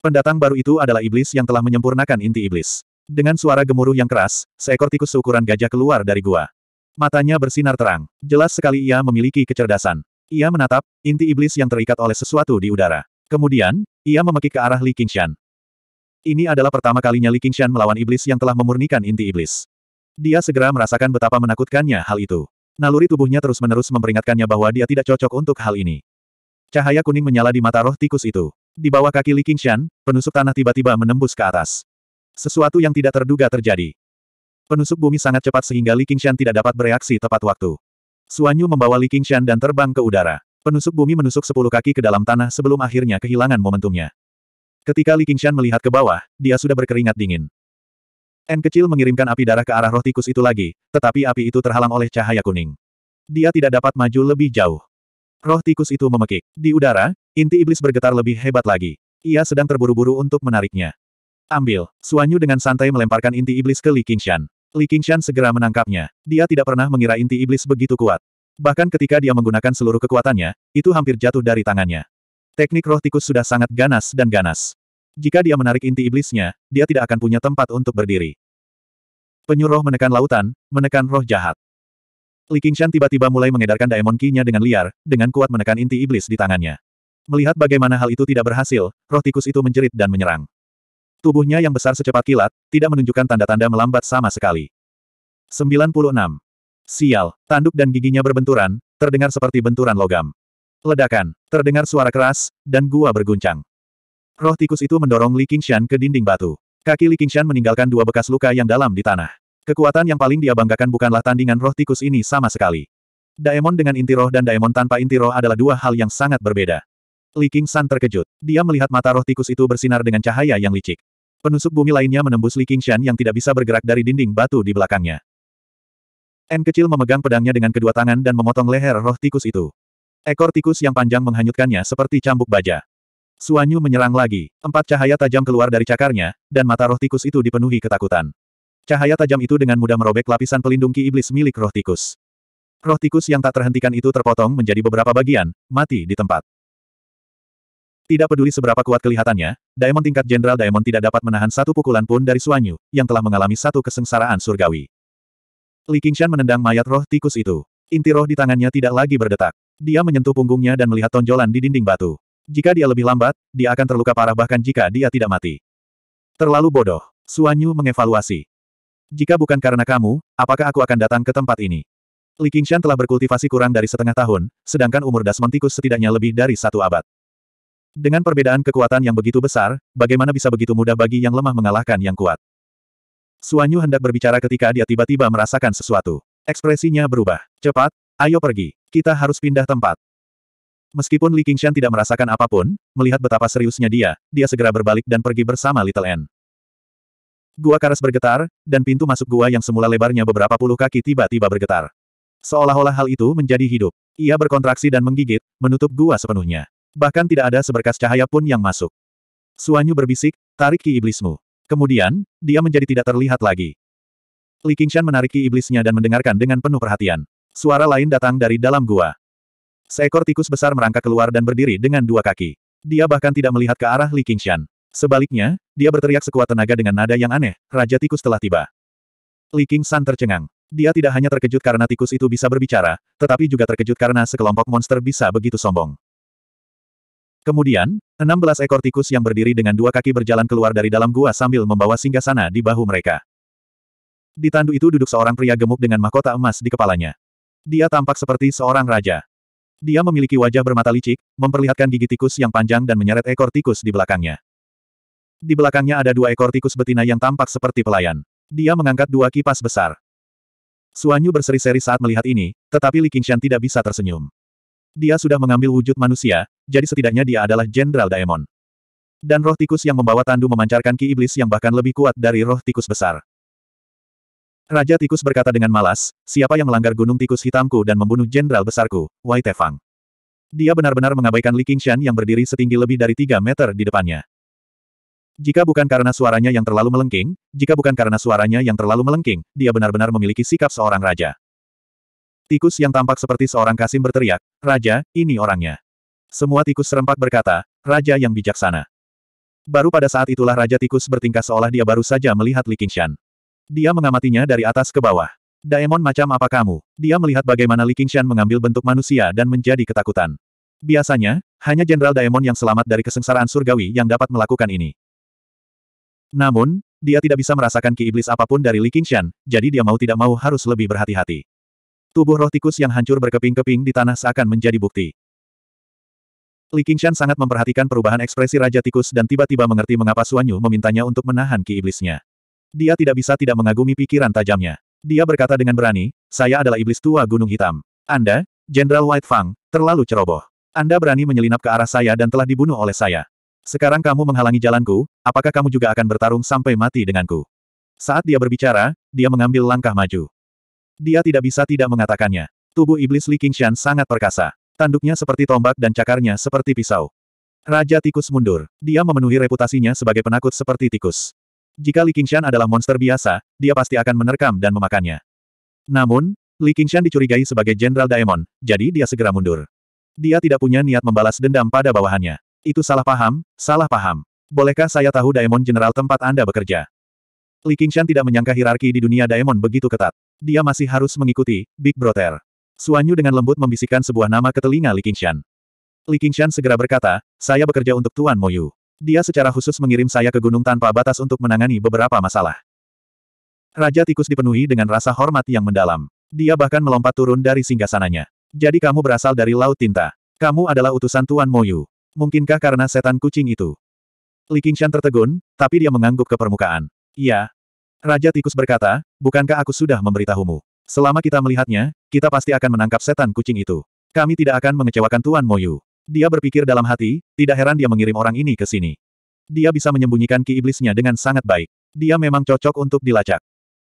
Pendatang baru itu adalah iblis yang telah menyempurnakan inti iblis. Dengan suara gemuruh yang keras, seekor tikus seukuran gajah keluar dari gua. Matanya bersinar terang. Jelas sekali ia memiliki kecerdasan. Ia menatap, inti iblis yang terikat oleh sesuatu di udara. Kemudian, ia memekik ke arah Li Qingshan. Ini adalah pertama kalinya Li Qingshan melawan iblis yang telah memurnikan inti iblis. Dia segera merasakan betapa menakutkannya hal itu. Naluri tubuhnya terus-menerus memperingatkannya bahwa dia tidak cocok untuk hal ini. Cahaya kuning menyala di mata roh tikus itu. Di bawah kaki Li Qingshan, penusuk tanah tiba-tiba menembus ke atas. Sesuatu yang tidak terduga terjadi. Penusuk bumi sangat cepat sehingga Li Qingshan tidak dapat bereaksi tepat waktu. Suanyu membawa Li Qingshan dan terbang ke udara. Penusuk bumi menusuk sepuluh kaki ke dalam tanah sebelum akhirnya kehilangan momentumnya. Ketika Li Qingshan melihat ke bawah, dia sudah berkeringat dingin. N kecil mengirimkan api darah ke arah roh tikus itu lagi, tetapi api itu terhalang oleh cahaya kuning. Dia tidak dapat maju lebih jauh. Roh tikus itu memekik. Di udara, inti iblis bergetar lebih hebat lagi. Ia sedang terburu-buru untuk menariknya. Ambil. Suanyu dengan santai melemparkan inti iblis ke Li Qingshan. Li Qingshan segera menangkapnya. Dia tidak pernah mengira inti iblis begitu kuat. Bahkan ketika dia menggunakan seluruh kekuatannya, itu hampir jatuh dari tangannya. Teknik roh tikus sudah sangat ganas dan ganas. Jika dia menarik inti iblisnya, dia tidak akan punya tempat untuk berdiri. Penyuruh menekan lautan, menekan roh jahat. Li Qingshan tiba-tiba mulai mengedarkan Daemon Ki-nya dengan liar, dengan kuat menekan inti iblis di tangannya. Melihat bagaimana hal itu tidak berhasil, roh tikus itu menjerit dan menyerang. Tubuhnya yang besar secepat kilat, tidak menunjukkan tanda-tanda melambat sama sekali. 96. Sial, tanduk dan giginya berbenturan, terdengar seperti benturan logam. Ledakan, terdengar suara keras, dan gua berguncang. Roh tikus itu mendorong Li Qingshan ke dinding batu. Kaki Li Qingshan meninggalkan dua bekas luka yang dalam di tanah. Kekuatan yang paling dia banggakan bukanlah tandingan roh tikus ini sama sekali. Daemon dengan inti roh dan Daemon tanpa inti roh adalah dua hal yang sangat berbeda. Li King San terkejut. Dia melihat mata roh tikus itu bersinar dengan cahaya yang licik. Penusuk bumi lainnya menembus Li King Shan yang tidak bisa bergerak dari dinding batu di belakangnya. N kecil memegang pedangnya dengan kedua tangan dan memotong leher roh tikus itu. Ekor tikus yang panjang menghanyutkannya seperti cambuk baja. Suanyu menyerang lagi. Empat cahaya tajam keluar dari cakarnya, dan mata roh tikus itu dipenuhi ketakutan. Cahaya tajam itu dengan mudah merobek lapisan pelindung ki iblis milik roh tikus. Roh tikus yang tak terhentikan itu terpotong menjadi beberapa bagian, mati di tempat. Tidak peduli seberapa kuat kelihatannya, Daemon tingkat Jenderal Daemon tidak dapat menahan satu pukulan pun dari Suanyu, yang telah mengalami satu kesengsaraan surgawi. Li Qingshan menendang mayat roh tikus itu. Inti roh di tangannya tidak lagi berdetak. Dia menyentuh punggungnya dan melihat tonjolan di dinding batu. Jika dia lebih lambat, dia akan terluka parah bahkan jika dia tidak mati. Terlalu bodoh. Suanyu mengevaluasi. Jika bukan karena kamu, apakah aku akan datang ke tempat ini? Li Qingshan telah berkultivasi kurang dari setengah tahun, sedangkan umur Dasmon tikus setidaknya lebih dari satu abad. Dengan perbedaan kekuatan yang begitu besar, bagaimana bisa begitu mudah bagi yang lemah mengalahkan yang kuat? Suanyu hendak berbicara ketika dia tiba-tiba merasakan sesuatu. Ekspresinya berubah. Cepat, ayo pergi. Kita harus pindah tempat. Meskipun Li Qingshan tidak merasakan apa pun, melihat betapa seriusnya dia, dia segera berbalik dan pergi bersama Little N. Gua Karas bergetar, dan pintu masuk gua yang semula lebarnya beberapa puluh kaki tiba-tiba bergetar. Seolah-olah hal itu menjadi hidup. Ia berkontraksi dan menggigit, menutup gua sepenuhnya. Bahkan tidak ada seberkas cahaya pun yang masuk. Suanyu berbisik, tarik ki iblismu. Kemudian, dia menjadi tidak terlihat lagi. Li Qingshan menarik ki iblisnya dan mendengarkan dengan penuh perhatian. Suara lain datang dari dalam gua. Seekor tikus besar merangkak keluar dan berdiri dengan dua kaki. Dia bahkan tidak melihat ke arah Li Qingshan. Sebaliknya, dia berteriak sekuat tenaga dengan nada yang aneh, Raja Tikus telah tiba. Li Qingshan tercengang. Dia tidak hanya terkejut karena tikus itu bisa berbicara, tetapi juga terkejut karena sekelompok monster bisa begitu sombong. Kemudian, enam belas ekor tikus yang berdiri dengan dua kaki berjalan keluar dari dalam gua sambil membawa singgasana di bahu mereka. Di tandu itu duduk seorang pria gemuk dengan mahkota emas di kepalanya. Dia tampak seperti seorang raja. Dia memiliki wajah bermata licik, memperlihatkan gigi tikus yang panjang dan menyeret ekor tikus di belakangnya. Di belakangnya ada dua ekor tikus betina yang tampak seperti pelayan. Dia mengangkat dua kipas besar. Suanyu berseri-seri saat melihat ini, tetapi Li Qingshan tidak bisa tersenyum. Dia sudah mengambil wujud manusia, jadi setidaknya dia adalah Jenderal Daemon. Dan roh tikus yang membawa tandu memancarkan ki iblis yang bahkan lebih kuat dari roh tikus besar. Raja tikus berkata dengan malas, siapa yang melanggar gunung tikus hitamku dan membunuh jenderal besarku, Wai Tefang. Dia benar-benar mengabaikan Li Qingshan yang berdiri setinggi lebih dari 3 meter di depannya. Jika bukan karena suaranya yang terlalu melengking, jika bukan karena suaranya yang terlalu melengking, dia benar-benar memiliki sikap seorang raja. Tikus yang tampak seperti seorang kasim berteriak, Raja, ini orangnya. Semua tikus serempak berkata, Raja yang bijaksana. Baru pada saat itulah Raja Tikus bertingkah seolah dia baru saja melihat Li Qingshan. Dia mengamatinya dari atas ke bawah. Daemon macam apa kamu? Dia melihat bagaimana Li Qingshan mengambil bentuk manusia dan menjadi ketakutan. Biasanya, hanya Jenderal Daemon yang selamat dari kesengsaraan surgawi yang dapat melakukan ini. Namun, dia tidak bisa merasakan ki iblis apa pun dari Li Qingshan, jadi dia mau tidak mau harus lebih berhati-hati. Tubuh roh tikus yang hancur berkeping-keping di tanah seakan menjadi bukti. Li Qingshan sangat memperhatikan perubahan ekspresi Raja Tikus dan tiba-tiba mengerti mengapa Suanyu memintanya untuk menahan ki iblisnya. Dia tidak bisa tidak mengagumi pikiran tajamnya. Dia berkata dengan berani, saya adalah iblis tua Gunung Hitam. Anda, Jenderal White Fang, terlalu ceroboh. Anda berani menyelinap ke arah saya dan telah dibunuh oleh saya. Sekarang kamu menghalangi jalanku, apakah kamu juga akan bertarung sampai mati denganku? Saat dia berbicara, dia mengambil langkah maju. Dia tidak bisa tidak mengatakannya. Tubuh iblis Li Qingshan sangat perkasa. Tanduknya seperti tombak dan cakarnya seperti pisau. Raja Tikus mundur. Dia memenuhi reputasinya sebagai penakut seperti tikus. Jika Li Qingshan adalah monster biasa, dia pasti akan menerkam dan memakannya. Namun, Li Qingshan dicurigai sebagai Jenderal Daemon, jadi dia segera mundur. Dia tidak punya niat membalas dendam pada bawahannya. Itu salah paham, salah paham. Bolehkah saya tahu Daemon General tempat Anda bekerja? Li Qingshan tidak menyangka hierarki di dunia Daemon begitu ketat. Dia masih harus mengikuti Big Brother. Suanyu dengan lembut membisikkan sebuah nama ke telinga Li Qingshan. Li Qingshan segera berkata, saya bekerja untuk Tuan Moyu. Dia secara khusus mengirim saya ke gunung tanpa batas untuk menangani beberapa masalah. Raja Tikus dipenuhi dengan rasa hormat yang mendalam. Dia bahkan melompat turun dari singgasananya. Jadi kamu berasal dari Laut Tinta. Kamu adalah utusan Tuan Moyu. Mungkinkah karena setan kucing itu? Li Qingshan tertegun, tapi dia mengangguk ke permukaan. Iya. Raja Tikus berkata, bukankah aku sudah memberitahumu? Selama kita melihatnya, kita pasti akan menangkap setan kucing itu. Kami tidak akan mengecewakan Tuan Moyu. Dia berpikir dalam hati, tidak heran dia mengirim orang ini ke sini. Dia bisa menyembunyikan ki iblisnya dengan sangat baik. Dia memang cocok untuk dilacak.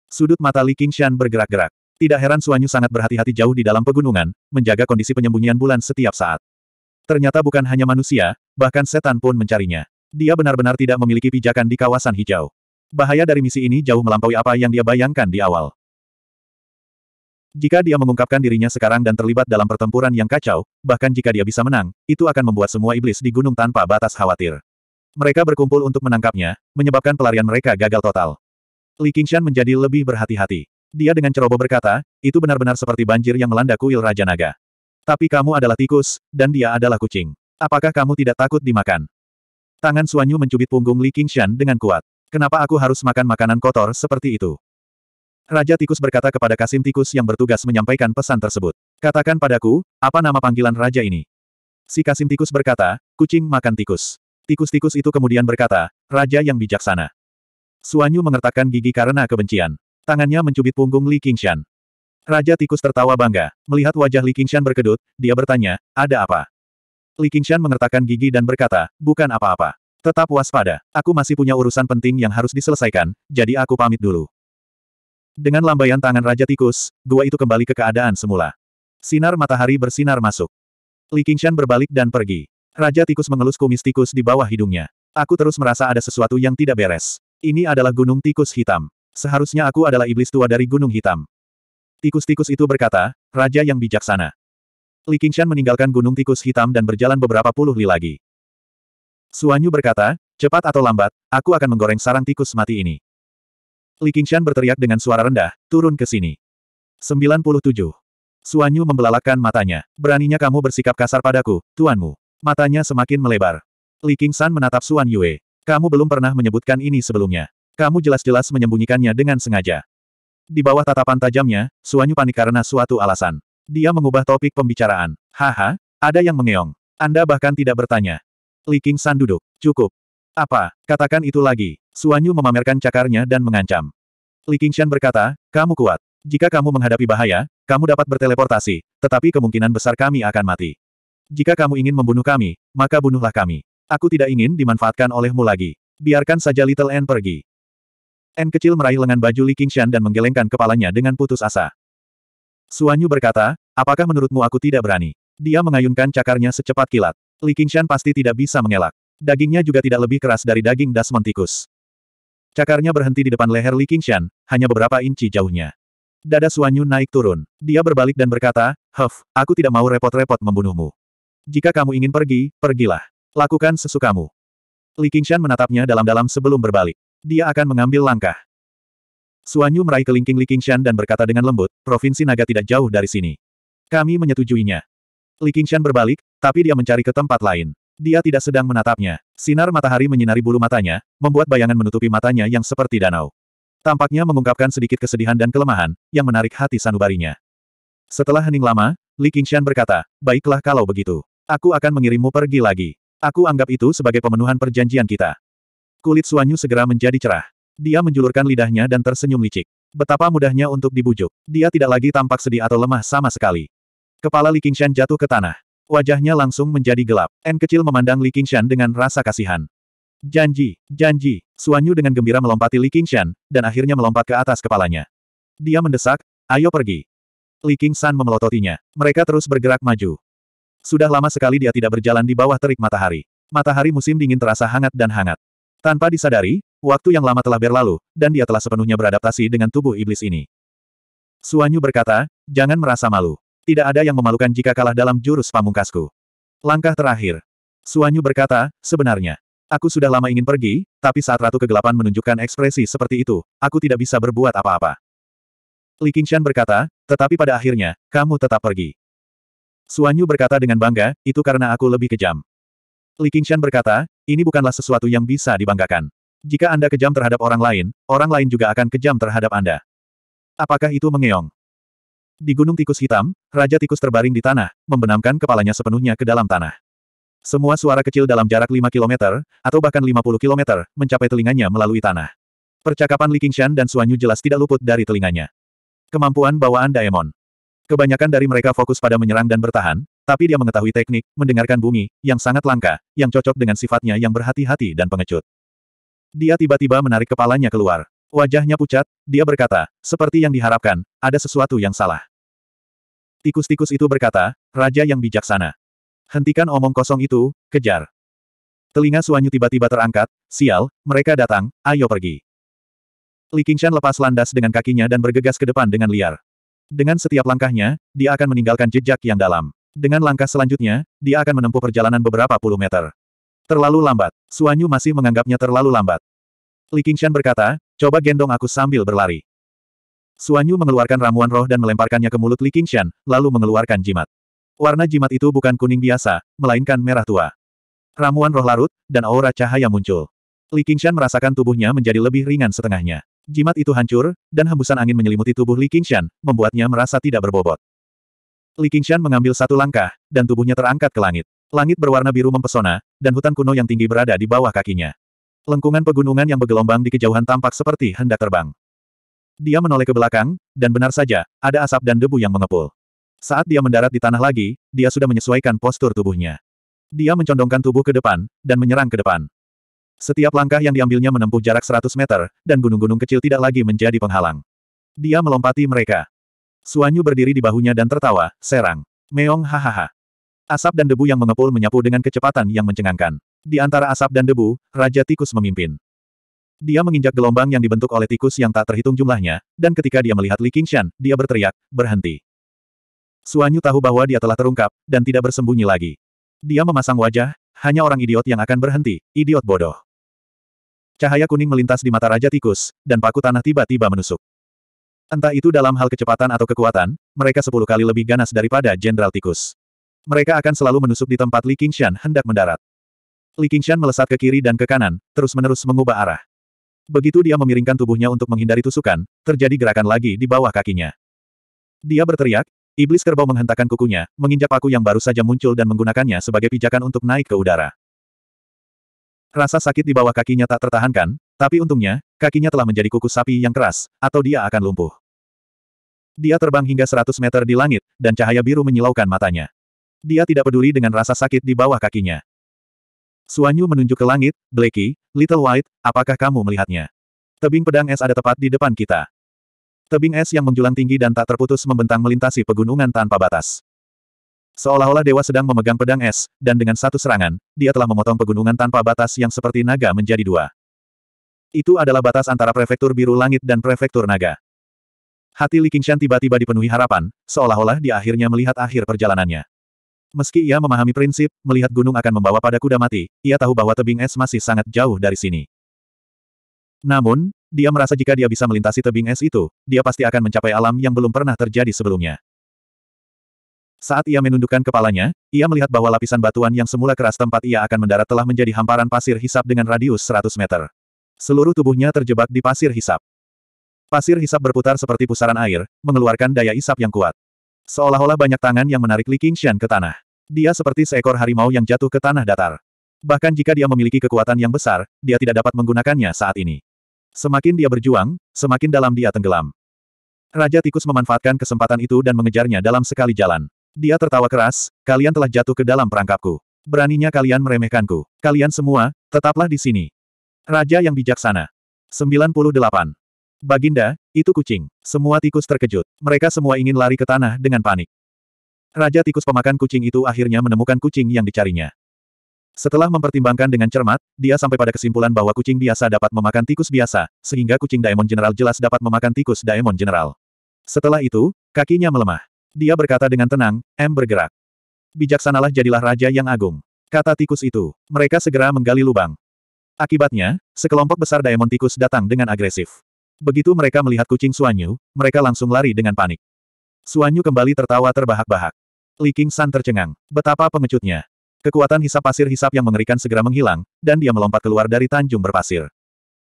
Sudut mata Li Qingshan bergerak-gerak. Tidak heran Suanyu sangat berhati-hati jauh di dalam pegunungan, menjaga kondisi penyembunyian bulan setiap saat. Ternyata bukan hanya manusia, bahkan setan pun mencarinya. Dia benar-benar tidak memiliki pijakan di kawasan hijau. Bahaya dari misi ini jauh melampaui apa yang dia bayangkan di awal. Jika dia mengungkapkan dirinya sekarang dan terlibat dalam pertempuran yang kacau, bahkan jika dia bisa menang, itu akan membuat semua iblis di gunung tanpa batas khawatir. Mereka berkumpul untuk menangkapnya, menyebabkan pelarian mereka gagal total. Li Qingshan menjadi lebih berhati-hati. Dia dengan ceroboh berkata, itu benar-benar seperti banjir yang melanda kuil Raja Naga. Tapi kamu adalah tikus, dan dia adalah kucing. Apakah kamu tidak takut dimakan? Tangan Suanyu mencubit punggung Li Qingshan dengan kuat. Kenapa aku harus makan makanan kotor seperti itu? Raja Tikus berkata kepada Kasim Tikus yang bertugas menyampaikan pesan tersebut. Katakan padaku, apa nama panggilan raja ini? Si Kasim Tikus berkata, kucing makan tikus. Tikus-tikus itu kemudian berkata, raja yang bijaksana. Suanyu mengertakkan gigi karena kebencian. Tangannya mencubit punggung Li Qingshan. Raja Tikus tertawa bangga. Melihat wajah Li Qingshan berkedut, dia bertanya, ada apa? Li Qingshan mengertakkan gigi dan berkata, bukan apa-apa. Tetap waspada, aku masih punya urusan penting yang harus diselesaikan, jadi aku pamit dulu. Dengan lambaian tangan Raja Tikus, gua itu kembali ke keadaan semula. Sinar matahari bersinar masuk. Li Qingshan berbalik dan pergi. Raja Tikus mengelus kumis tikus di bawah hidungnya. Aku terus merasa ada sesuatu yang tidak beres. Ini adalah Gunung Tikus Hitam. Seharusnya aku adalah iblis tua dari Gunung Hitam. Tikus-tikus itu berkata, Raja yang bijaksana. Li Qingshan meninggalkan Gunung Tikus Hitam dan berjalan beberapa puluh li lagi. Suanyu berkata, cepat atau lambat, aku akan menggoreng sarang tikus mati ini. Li Qingshan berteriak dengan suara rendah, turun ke sini. 97. Suanyu membelalakan matanya. Beraninya kamu bersikap kasar padaku, tuanmu. Matanya semakin melebar. Li Qingshan menatap Suan Yue. Kamu belum pernah menyebutkan ini sebelumnya. Kamu jelas-jelas menyembunyikannya dengan sengaja. Di bawah tatapan tajamnya, Suanyu panik karena suatu alasan. Dia mengubah topik pembicaraan. Haha, ada yang mengeong. Anda bahkan tidak bertanya. Li King San duduk. Cukup. Apa? Katakan itu lagi. Suanyu memamerkan cakarnya dan mengancam. Li Qingshan berkata, kamu kuat. Jika kamu menghadapi bahaya, kamu dapat berteleportasi, tetapi kemungkinan besar kami akan mati. Jika kamu ingin membunuh kami, maka bunuhlah kami. Aku tidak ingin dimanfaatkan olehmu lagi. Biarkan saja Little N pergi. N kecil meraih lengan baju Li Qingshan dan menggelengkan kepalanya dengan putus asa. Suanyu berkata, apakah menurutmu aku tidak berani? Dia mengayunkan cakarnya secepat kilat. Li Qingshan pasti tidak bisa mengelak. Dagingnya juga tidak lebih keras dari daging dasmon tikus. Cakarnya berhenti di depan leher Li Qingshan, hanya beberapa inci jauhnya. Dada Suanyu naik turun. Dia berbalik dan berkata, Huff, aku tidak mau repot-repot membunuhmu. Jika kamu ingin pergi, pergilah. Lakukan sesukamu. Li Qingshan menatapnya dalam-dalam sebelum berbalik. Dia akan mengambil langkah. Suanyu meraih kelingking Li Qingshan dan berkata dengan lembut, Provinsi Naga tidak jauh dari sini. Kami menyetujuinya. Li Qingshan berbalik, tapi dia mencari ke tempat lain. Dia tidak sedang menatapnya. Sinar matahari menyinari bulu matanya, membuat bayangan menutupi matanya yang seperti danau. Tampaknya mengungkapkan sedikit kesedihan dan kelemahan, yang menarik hati sanubarinya. Setelah hening lama, Li Qingshan berkata, baiklah kalau begitu. Aku akan mengirimmu pergi lagi. Aku anggap itu sebagai pemenuhan perjanjian kita. Kulit Suanyu segera menjadi cerah. Dia menjulurkan lidahnya dan tersenyum licik. Betapa mudahnya untuk dibujuk. Dia tidak lagi tampak sedih atau lemah sama sekali. Kepala Li Qingshan jatuh ke tanah. Wajahnya langsung menjadi gelap. N kecil memandang Li Qingshan dengan rasa kasihan. Janji, janji. Suanyu dengan gembira melompati Li Qingshan, dan akhirnya melompat ke atas kepalanya. Dia mendesak, ayo pergi. Li Qingshan memelototinya. Mereka terus bergerak maju. Sudah lama sekali dia tidak berjalan di bawah terik matahari. Matahari musim dingin terasa hangat dan hangat. Tanpa disadari, waktu yang lama telah berlalu, dan dia telah sepenuhnya beradaptasi dengan tubuh iblis ini. Suanyu berkata, jangan merasa malu. Tidak ada yang memalukan jika kalah dalam jurus pamungkasku. Langkah terakhir. Suanyu berkata, sebenarnya, aku sudah lama ingin pergi, tapi saat Ratu Kegelapan menunjukkan ekspresi seperti itu, aku tidak bisa berbuat apa-apa. Li Qingshan berkata, tetapi pada akhirnya, kamu tetap pergi. Suanyu berkata dengan bangga, itu karena aku lebih kejam. Li Qingshan berkata, ini bukanlah sesuatu yang bisa dibanggakan. Jika Anda kejam terhadap orang lain, orang lain juga akan kejam terhadap Anda. Apakah itu mengeong? Di Gunung Tikus Hitam, Raja Tikus terbaring di tanah, membenamkan kepalanya sepenuhnya ke dalam tanah. Semua suara kecil dalam jarak 5 km, atau bahkan 50 km, mencapai telinganya melalui tanah. Percakapan Li Qingshan dan Suanyu jelas tidak luput dari telinganya. Kemampuan bawaan Daemon. Kebanyakan dari mereka fokus pada menyerang dan bertahan, tapi dia mengetahui teknik, mendengarkan bumi, yang sangat langka, yang cocok dengan sifatnya yang berhati-hati dan pengecut. Dia tiba-tiba menarik kepalanya keluar. Wajahnya pucat, dia berkata, seperti yang diharapkan, ada sesuatu yang salah. Tikus-tikus itu berkata, Raja yang bijaksana. Hentikan omong kosong itu, kejar. Telinga Suanyu tiba-tiba terangkat, sial, mereka datang, ayo pergi. Li Qingshan lepas landas dengan kakinya dan bergegas ke depan dengan liar. Dengan setiap langkahnya, dia akan meninggalkan jejak yang dalam. Dengan langkah selanjutnya, dia akan menempuh perjalanan beberapa puluh meter. Terlalu lambat. Suanyu masih menganggapnya terlalu lambat. Li Qingshan berkata, coba gendong aku sambil berlari. Suanyu mengeluarkan ramuan roh dan melemparkannya ke mulut Li Qingshan, lalu mengeluarkan jimat. Warna jimat itu bukan kuning biasa, melainkan merah tua. Ramuan roh larut, dan aura cahaya muncul. Li Qingshan merasakan tubuhnya menjadi lebih ringan setengahnya. Jimat itu hancur, dan hembusan angin menyelimuti tubuh Li Qingshan, membuatnya merasa tidak berbobot. Li Qingshan mengambil satu langkah, dan tubuhnya terangkat ke langit. Langit berwarna biru mempesona, dan hutan kuno yang tinggi berada di bawah kakinya. Lengkungan pegunungan yang bergelombang di kejauhan tampak seperti hendak terbang. Dia menoleh ke belakang, dan benar saja, ada asap dan debu yang mengepul. Saat dia mendarat di tanah lagi, dia sudah menyesuaikan postur tubuhnya. Dia mencondongkan tubuh ke depan, dan menyerang ke depan. Setiap langkah yang diambilnya menempuh jarak 100 meter, dan gunung-gunung kecil tidak lagi menjadi penghalang. Dia melompati mereka. Suanyu berdiri di bahunya dan tertawa, serang. Meong hahaha. Asap dan debu yang mengepul menyapu dengan kecepatan yang mencengangkan. Di antara asap dan debu, Raja Tikus memimpin. Dia menginjak gelombang yang dibentuk oleh tikus yang tak terhitung jumlahnya, dan ketika dia melihat Li Qingshan, dia berteriak, berhenti. Suanyu tahu bahwa dia telah terungkap, dan tidak bersembunyi lagi. Dia memasang wajah, hanya orang idiot yang akan berhenti, idiot bodoh. Cahaya kuning melintas di mata Raja Tikus, dan paku tanah tiba-tiba menusuk. Entah itu dalam hal kecepatan atau kekuatan, mereka sepuluh kali lebih ganas daripada Jenderal Tikus. Mereka akan selalu menusuk di tempat Li Qingshan hendak mendarat. Li Qingshan melesat ke kiri dan ke kanan, terus-menerus mengubah arah. Begitu dia memiringkan tubuhnya untuk menghindari tusukan, terjadi gerakan lagi di bawah kakinya. Dia berteriak, iblis kerbau menghentakkan kukunya, menginjak paku yang baru saja muncul dan menggunakannya sebagai pijakan untuk naik ke udara. Rasa sakit di bawah kakinya tak tertahankan, tapi untungnya, kakinya telah menjadi kuku sapi yang keras, atau dia akan lumpuh. Dia terbang hingga 100 meter di langit, dan cahaya biru menyilaukan matanya. Dia tidak peduli dengan rasa sakit di bawah kakinya. Suanyu menunjuk ke langit, Blacky, Little White, apakah kamu melihatnya? Tebing pedang es ada tepat di depan kita. Tebing es yang menjulang tinggi dan tak terputus membentang melintasi pegunungan tanpa batas. Seolah-olah dewa sedang memegang pedang es, dan dengan satu serangan, dia telah memotong pegunungan tanpa batas yang seperti naga menjadi dua. Itu adalah batas antara prefektur biru langit dan prefektur naga. Hati Li Qingshan tiba-tiba dipenuhi harapan, seolah-olah dia akhirnya melihat akhir perjalanannya. Meski ia memahami prinsip, melihat gunung akan membawa pada kuda mati, ia tahu bahwa tebing es masih sangat jauh dari sini. Namun, dia merasa jika dia bisa melintasi tebing es itu, dia pasti akan mencapai alam yang belum pernah terjadi sebelumnya. Saat ia menundukkan kepalanya, ia melihat bahwa lapisan batuan yang semula keras tempat ia akan mendarat telah menjadi hamparan pasir hisap dengan radius 100 meter. Seluruh tubuhnya terjebak di pasir hisap. Pasir hisap berputar seperti pusaran air, mengeluarkan daya isap yang kuat. Seolah-olah banyak tangan yang menarik Li Qingshan ke tanah. Dia seperti seekor harimau yang jatuh ke tanah datar. Bahkan jika dia memiliki kekuatan yang besar, dia tidak dapat menggunakannya saat ini. Semakin dia berjuang, semakin dalam dia tenggelam. Raja Tikus memanfaatkan kesempatan itu dan mengejarnya dalam sekali jalan. Dia tertawa keras, kalian telah jatuh ke dalam perangkapku. Beraninya kalian meremehkanku. Kalian semua, tetaplah di sini. Raja yang bijaksana. 98. Baginda, itu kucing. Semua tikus terkejut. Mereka semua ingin lari ke tanah dengan panik. Raja tikus pemakan kucing itu akhirnya menemukan kucing yang dicarinya. Setelah mempertimbangkan dengan cermat, dia sampai pada kesimpulan bahwa kucing biasa dapat memakan tikus biasa, sehingga kucing Daemon General jelas dapat memakan tikus Daemon General. Setelah itu, kakinya melemah. Dia berkata dengan tenang, M bergerak. Bijaksanalah jadilah raja yang agung. Kata tikus itu. Mereka segera menggali lubang. Akibatnya, sekelompok besar Daemon tikus datang dengan agresif. Begitu mereka melihat kucing Suanyu, mereka langsung lari dengan panik. Suanyu kembali tertawa terbahak-bahak. Li King San tercengang. Betapa pengecutnya. Kekuatan hisap pasir hisap yang mengerikan segera menghilang, dan dia melompat keluar dari tanjung berpasir.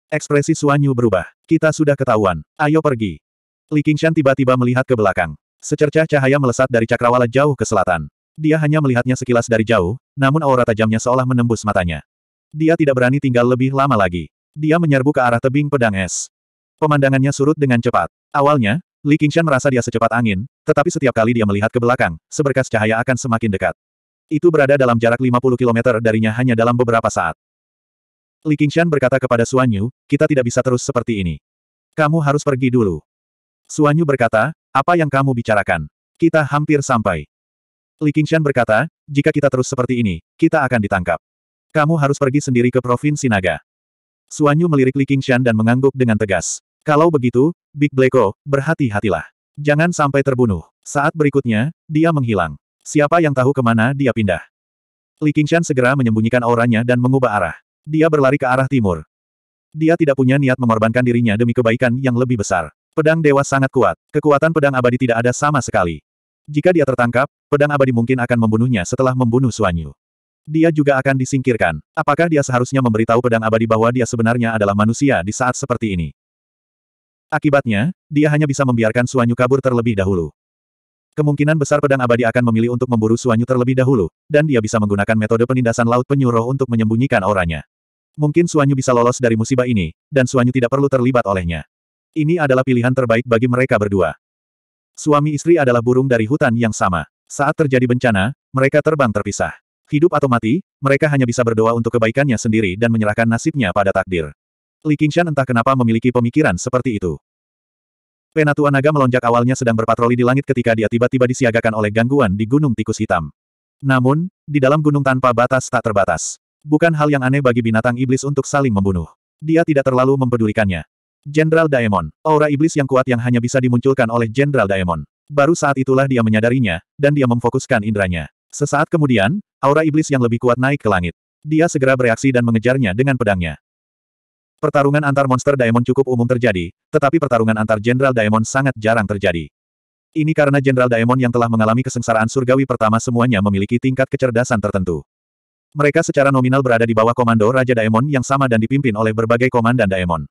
Ekspresi Suanyu berubah. Kita sudah ketahuan. Ayo pergi. Li Qingshan tiba-tiba melihat ke belakang. Secercah cahaya melesat dari cakrawala jauh ke selatan. Dia hanya melihatnya sekilas dari jauh, namun aura tajamnya seolah menembus matanya. Dia tidak berani tinggal lebih lama lagi. Dia menyerbu ke arah tebing pedang es. Pemandangannya surut dengan cepat. Awalnya, Li Qingshan merasa dia secepat angin, tetapi setiap kali dia melihat ke belakang, seberkas cahaya akan semakin dekat. Itu berada dalam jarak 50 km darinya hanya dalam beberapa saat. Li Qingshan berkata kepada Suanyu, kita tidak bisa terus seperti ini. Kamu harus pergi dulu. Suanyu berkata, apa yang kamu bicarakan? Kita hampir sampai. Li Qingshan berkata, jika kita terus seperti ini, kita akan ditangkap. Kamu harus pergi sendiri ke Provinsi Naga. Suanyu melirik Li Qingshan dan mengangguk dengan tegas. Kalau begitu, Big Blacko, berhati-hatilah. Jangan sampai terbunuh. Saat berikutnya, dia menghilang. Siapa yang tahu ke mana dia pindah? Li Qingshan segera menyembunyikan auranya dan mengubah arah. Dia berlari ke arah timur. Dia tidak punya niat mengorbankan dirinya demi kebaikan yang lebih besar. Pedang dewa sangat kuat. Kekuatan pedang abadi tidak ada sama sekali. Jika dia tertangkap, pedang abadi mungkin akan membunuhnya setelah membunuh Suanyu. Dia juga akan disingkirkan. Apakah dia seharusnya memberitahu pedang abadi bahwa dia sebenarnya adalah manusia di saat seperti ini? Akibatnya, dia hanya bisa membiarkan Suanyu kabur terlebih dahulu. Kemungkinan besar pedang abadi akan memilih untuk memburu Suanyu terlebih dahulu, dan dia bisa menggunakan metode penindasan laut penyuruh untuk menyembunyikan auranya. Mungkin Suanyu bisa lolos dari musibah ini, dan Suanyu tidak perlu terlibat olehnya. Ini adalah pilihan terbaik bagi mereka berdua. Suami istri adalah burung dari hutan yang sama. Saat terjadi bencana, mereka terbang terpisah. Hidup atau mati, mereka hanya bisa berdoa untuk kebaikannya sendiri dan menyerahkan nasibnya pada takdir. Li Qingshan entah kenapa memiliki pemikiran seperti itu. Penatua Naga melonjak awalnya sedang berpatroli di langit ketika dia tiba-tiba disiagakan oleh gangguan di Gunung Tikus Hitam. Namun, di dalam gunung tanpa batas tak terbatas. Bukan hal yang aneh bagi binatang iblis untuk saling membunuh. Dia tidak terlalu mempedulikannya. Jenderal Daemon, aura iblis yang kuat yang hanya bisa dimunculkan oleh Jenderal Daemon. Baru saat itulah dia menyadarinya, dan dia memfokuskan indranya. Sesaat kemudian, aura iblis yang lebih kuat naik ke langit. Dia segera bereaksi dan mengejarnya dengan pedangnya. Pertarungan antar monster Daemon cukup umum terjadi, tetapi pertarungan antar Jenderal Daemon sangat jarang terjadi. Ini karena Jenderal Daemon yang telah mengalami kesengsaraan surgawi pertama semuanya memiliki tingkat kecerdasan tertentu. Mereka secara nominal berada di bawah komando Raja Daemon yang sama dan dipimpin oleh berbagai komandan Daemon.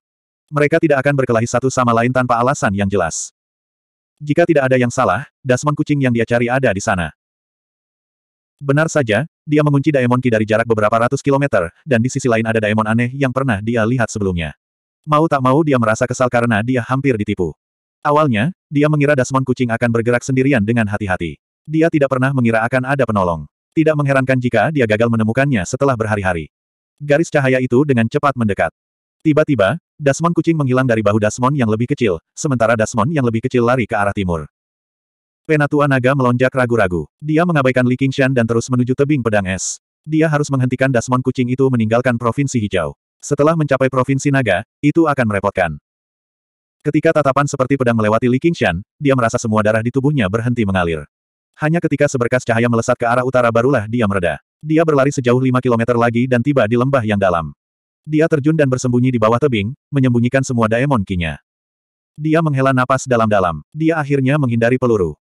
Mereka tidak akan berkelahi satu sama lain tanpa alasan yang jelas. Jika tidak ada yang salah, Dasmon kucing yang dia cari ada di sana. Benar saja, dia mengunci Daemon Ki dari jarak beberapa ratus kilometer, dan di sisi lain ada Daemon aneh yang pernah dia lihat sebelumnya. Mau tak mau dia merasa kesal karena dia hampir ditipu. Awalnya, dia mengira Dasmon kucing akan bergerak sendirian dengan hati-hati. Dia tidak pernah mengira akan ada penolong. Tidak mengherankan jika dia gagal menemukannya setelah berhari-hari. Garis cahaya itu dengan cepat mendekat. Tiba-tiba, Dasmon kucing menghilang dari bahu Dasmon yang lebih kecil, sementara Dasmon yang lebih kecil lari ke arah timur. Penatua naga melonjak ragu-ragu. Dia mengabaikan Li Qingshan dan terus menuju tebing pedang es. Dia harus menghentikan Dasmon kucing itu meninggalkan Provinsi Hijau. Setelah mencapai Provinsi Naga, itu akan merepotkan. Ketika tatapan seperti pedang melewati Li Qingshan, dia merasa semua darah di tubuhnya berhenti mengalir. Hanya ketika seberkas cahaya melesat ke arah utara barulah dia mereda. Dia berlari sejauh 5 km lagi dan tiba di lembah yang dalam. Dia terjun dan bersembunyi di bawah tebing, menyembunyikan semua daemon kinya. Dia menghela napas dalam-dalam. Dia akhirnya menghindari peluru.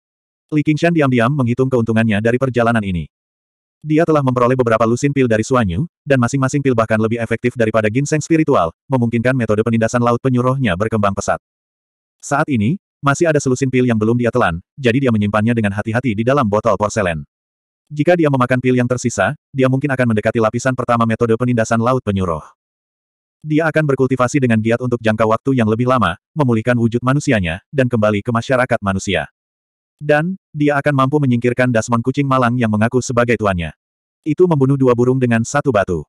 Li Qingshan diam-diam menghitung keuntungannya dari perjalanan ini. Dia telah memperoleh beberapa lusin pil dari Suanyu, dan masing-masing pil bahkan lebih efektif daripada ginseng spiritual, memungkinkan metode penindasan laut penyuruhnya berkembang pesat. Saat ini, masih ada selusin pil yang belum dia telan, jadi dia menyimpannya dengan hati-hati di dalam botol porselen. Jika dia memakan pil yang tersisa, dia mungkin akan mendekati lapisan pertama metode penindasan laut penyuruh. Dia akan berkultivasi dengan giat untuk jangka waktu yang lebih lama, memulihkan wujud manusianya, dan kembali ke masyarakat manusia. Dan, dia akan mampu menyingkirkan Dasmon kucing malang yang mengaku sebagai tuannya. Itu membunuh dua burung dengan satu batu.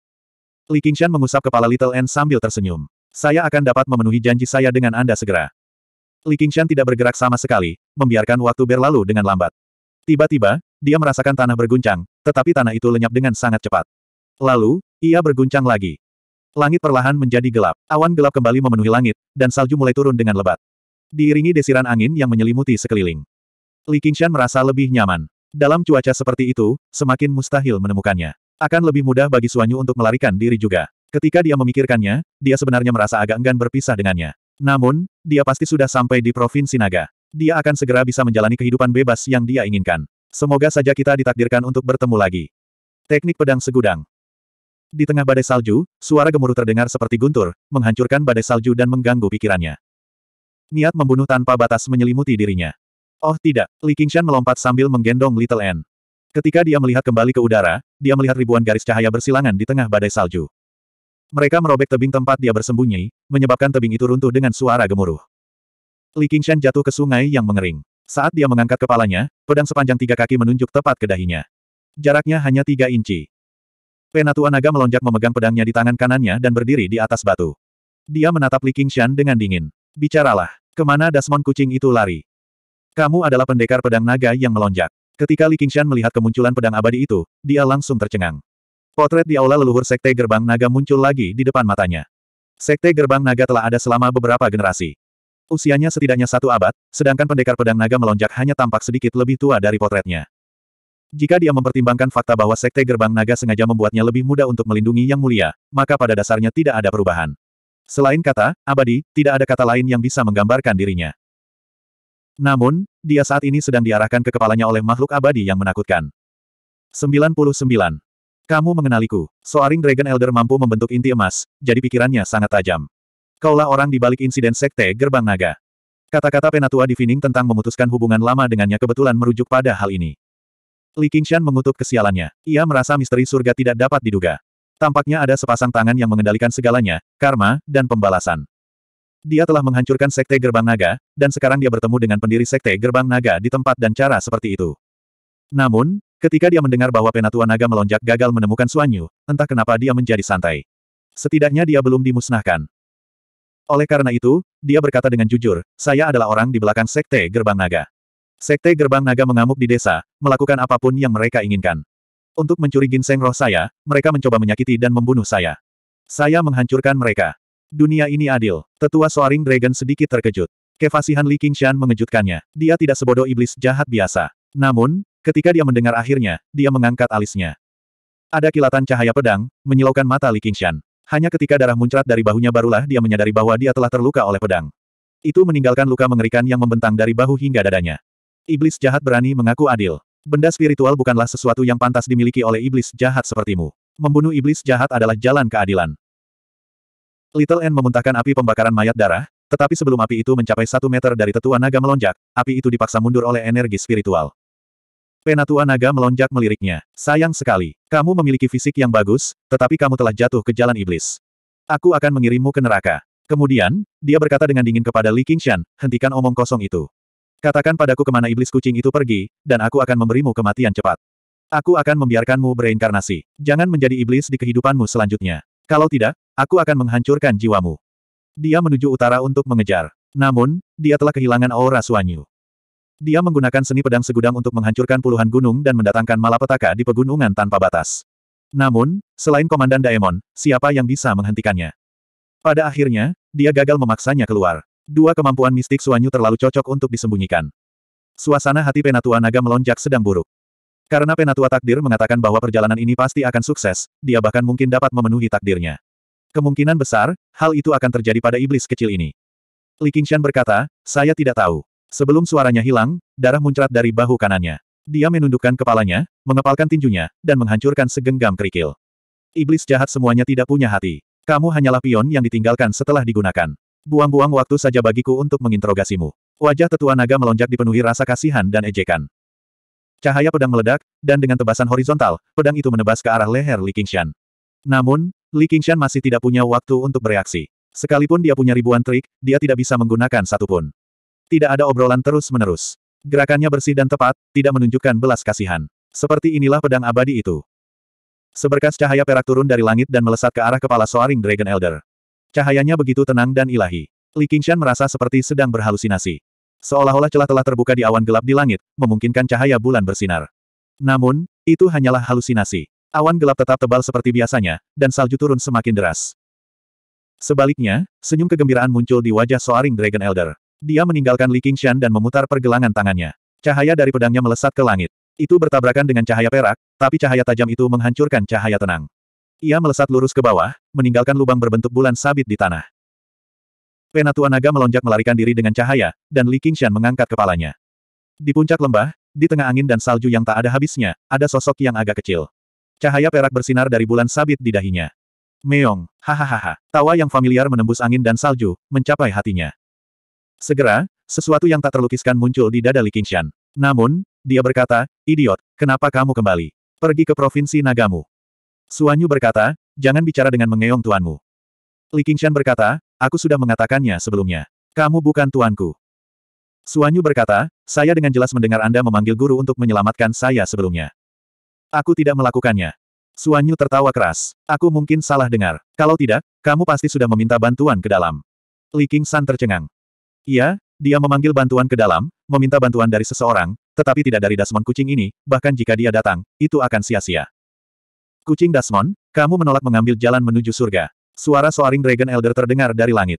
Li Qingshan mengusap kepala Little N sambil tersenyum. Saya akan dapat memenuhi janji saya dengan Anda segera. Li Qingshan tidak bergerak sama sekali, membiarkan waktu berlalu dengan lambat. Tiba-tiba, dia merasakan tanah berguncang, tetapi tanah itu lenyap dengan sangat cepat. Lalu, ia berguncang lagi. Langit perlahan menjadi gelap. Awan gelap kembali memenuhi langit, dan salju mulai turun dengan lebat. Diiringi desiran angin yang menyelimuti sekeliling. Li Qingshan merasa lebih nyaman. Dalam cuaca seperti itu, semakin mustahil menemukannya. Akan lebih mudah bagi Suanyu untuk melarikan diri juga. Ketika dia memikirkannya, dia sebenarnya merasa agak enggan berpisah dengannya. Namun, dia pasti sudah sampai di Provinsi Naga. Dia akan segera bisa menjalani kehidupan bebas yang dia inginkan. Semoga saja kita ditakdirkan untuk bertemu lagi. Teknik pedang segudang. Di tengah badai salju, suara gemuruh terdengar seperti guntur, menghancurkan badai salju dan mengganggu pikirannya. Niat membunuh tanpa batas menyelimuti dirinya. Oh tidak, Li Qingshan melompat sambil menggendong Little N. Ketika dia melihat kembali ke udara, dia melihat ribuan garis cahaya bersilangan di tengah badai salju. Mereka merobek tebing tempat dia bersembunyi, menyebabkan tebing itu runtuh dengan suara gemuruh. Li Qingshan jatuh ke sungai yang mengering. Saat dia mengangkat kepalanya, pedang sepanjang tiga kaki menunjuk tepat ke dahinya. Jaraknya hanya tiga inci. Penatua naga melonjak memegang pedangnya di tangan kanannya dan berdiri di atas batu. Dia menatap Li Qingshan dengan dingin. Bicaralah, ke mana Dasmon kucing itu lari? Kamu adalah pendekar pedang naga yang melonjak. Ketika Li Qingshan melihat kemunculan pedang abadi itu, dia langsung tercengang. Potret di aula leluhur Sekte Gerbang Naga muncul lagi di depan matanya. Sekte Gerbang Naga telah ada selama beberapa generasi. Usianya setidaknya satu abad, sedangkan pendekar pedang naga melonjak hanya tampak sedikit lebih tua dari potretnya. Jika dia mempertimbangkan fakta bahwa Sekte Gerbang Naga sengaja membuatnya lebih mudah untuk melindungi Yang Mulia, maka pada dasarnya tidak ada perubahan. Selain kata, abadi, tidak ada kata lain yang bisa menggambarkan dirinya. Namun, dia saat ini sedang diarahkan ke kepalanya oleh makhluk abadi yang menakutkan. 99. Kamu mengenaliku. Soaring Dragon Elder mampu membentuk inti emas, jadi pikirannya sangat tajam. Kaulah orang di balik insiden Sekte Gerbang Naga. Kata-kata Penatua Divining tentang memutuskan hubungan lama dengannya kebetulan merujuk pada hal ini. Li Qingshan mengutuk kesialannya. Ia merasa misteri surga tidak dapat diduga. Tampaknya ada sepasang tangan yang mengendalikan segalanya, karma, dan pembalasan. Dia telah menghancurkan Sekte Gerbang Naga, dan sekarang dia bertemu dengan pendiri Sekte Gerbang Naga di tempat dan cara seperti itu. Namun, Ketika dia mendengar bahwa penatua naga melonjak gagal menemukan Suanyu, entah kenapa dia menjadi santai. Setidaknya dia belum dimusnahkan. Oleh karena itu, dia berkata dengan jujur, saya adalah orang di belakang Sekte Gerbang Naga. Sekte Gerbang Naga mengamuk di desa, melakukan apa pun yang mereka inginkan. Untuk mencuri ginseng roh saya, mereka mencoba menyakiti dan membunuh saya. Saya menghancurkan mereka. Dunia ini adil. Tetua Soaring Dragon sedikit terkejut. Kefasihan Li Qingshan mengejutkannya. Dia tidak sebodoh iblis jahat biasa. Namun, Ketika dia mendengar akhirnya, dia mengangkat alisnya. Ada kilatan cahaya pedang, menyilaukan mata Li Qingshan. Hanya ketika darah muncrat dari bahunya barulah dia menyadari bahwa dia telah terluka oleh pedang. Itu meninggalkan luka mengerikan yang membentang dari bahu hingga dadanya. Iblis jahat berani mengaku adil. Benda spiritual bukanlah sesuatu yang pantas dimiliki oleh iblis jahat sepertimu. Membunuh iblis jahat adalah jalan keadilan. Little N memuntahkan api pembakaran mayat darah, tetapi sebelum api itu mencapai satu meter dari tetua naga melonjak, api itu dipaksa mundur oleh energi spiritual. Penatua naga melonjak meliriknya. Sayang sekali. Kamu memiliki fisik yang bagus, tetapi kamu telah jatuh ke jalan iblis. Aku akan mengirimmu ke neraka. Kemudian, dia berkata dengan dingin kepada Li Qingshan, hentikan omong kosong itu. Katakan padaku ke mana iblis kucing itu pergi, dan aku akan memberimu kematian cepat. Aku akan membiarkanmu bereinkarnasi. Jangan menjadi iblis di kehidupanmu selanjutnya. Kalau tidak, aku akan menghancurkan jiwamu. Dia menuju utara untuk mengejar. Namun, dia telah kehilangan aura Suanyu. Dia menggunakan seni pedang segudang untuk menghancurkan puluhan gunung dan mendatangkan malapetaka di pegunungan tanpa batas. Namun, selain Komandan Daemon, siapa yang bisa menghentikannya? Pada akhirnya, dia gagal memaksanya keluar. Dua kemampuan mistik Suanyu terlalu cocok untuk disembunyikan. Suasana hati Penatua Naga melonjak sedang buruk. Karena Penatua Takdir mengatakan bahwa perjalanan ini pasti akan sukses, dia bahkan mungkin dapat memenuhi takdirnya. Kemungkinan besar, hal itu akan terjadi pada iblis kecil ini. Li Qingshan berkata, saya tidak tahu. Sebelum suaranya hilang, darah muncrat dari bahu kanannya. Dia menundukkan kepalanya, mengepalkan tinjunya, dan menghancurkan segenggam kerikil. Iblis jahat semuanya tidak punya hati. Kamu hanyalah pion yang ditinggalkan setelah digunakan. Buang-buang waktu saja bagiku untuk menginterogasimu. Wajah tetua naga melonjak dipenuhi rasa kasihan dan ejekan. Cahaya pedang meledak, dan dengan tebasan horizontal, pedang itu menebas ke arah leher Li Qingshan. Namun, Li Qingshan masih tidak punya waktu untuk bereaksi. Sekalipun dia punya ribuan trik, dia tidak bisa menggunakan satupun. Tidak ada obrolan terus-menerus. Gerakannya bersih dan tepat, tidak menunjukkan belas kasihan. Seperti inilah pedang abadi itu. Seberkas cahaya perak turun dari langit dan melesat ke arah kepala Soaring Dragon Elder. Cahayanya begitu tenang dan ilahi. Li Qingshan merasa seperti sedang berhalusinasi. Seolah-olah celah telah terbuka di awan gelap di langit, memungkinkan cahaya bulan bersinar. Namun, itu hanyalah halusinasi. Awan gelap tetap tebal seperti biasanya, dan salju turun semakin deras. Sebaliknya, senyum kegembiraan muncul di wajah Soaring Dragon Elder. Dia meninggalkan Li Qingshan dan memutar pergelangan tangannya. Cahaya dari pedangnya melesat ke langit. Itu bertabrakan dengan cahaya perak, tapi cahaya tajam itu menghancurkan cahaya tenang. Ia melesat lurus ke bawah, meninggalkan lubang berbentuk bulan sabit di tanah. Penatua naga melonjak melarikan diri dengan cahaya, dan Li Qingshan mengangkat kepalanya. Di puncak lembah, di tengah angin dan salju yang tak ada habisnya, ada sosok yang agak kecil. Cahaya perak bersinar dari bulan sabit di dahinya. Meong, hahaha, tawa yang familiar menembus angin dan salju, mencapai hatinya. Segera, sesuatu yang tak terlukiskan muncul di dada Li Qingshan. Namun, dia berkata, idiot, kenapa kamu kembali? Pergi ke provinsi nagamu. Suanyu berkata, jangan bicara dengan mengeong tuanmu. Li Qingshan berkata, aku sudah mengatakannya sebelumnya. Kamu bukan tuanku. Suanyu berkata, saya dengan jelas mendengar Anda memanggil guru untuk menyelamatkan saya sebelumnya. Aku tidak melakukannya. Suanyu tertawa keras. Aku mungkin salah dengar. Kalau tidak, kamu pasti sudah meminta bantuan ke dalam. Li Qingshan tercengang. Iya, dia memanggil bantuan ke dalam, meminta bantuan dari seseorang, tetapi tidak dari Dasmon kucing ini, bahkan jika dia datang, itu akan sia-sia. Kucing Dasmon, kamu menolak mengambil jalan menuju surga. Suara Soaring Dragon Elder terdengar dari langit.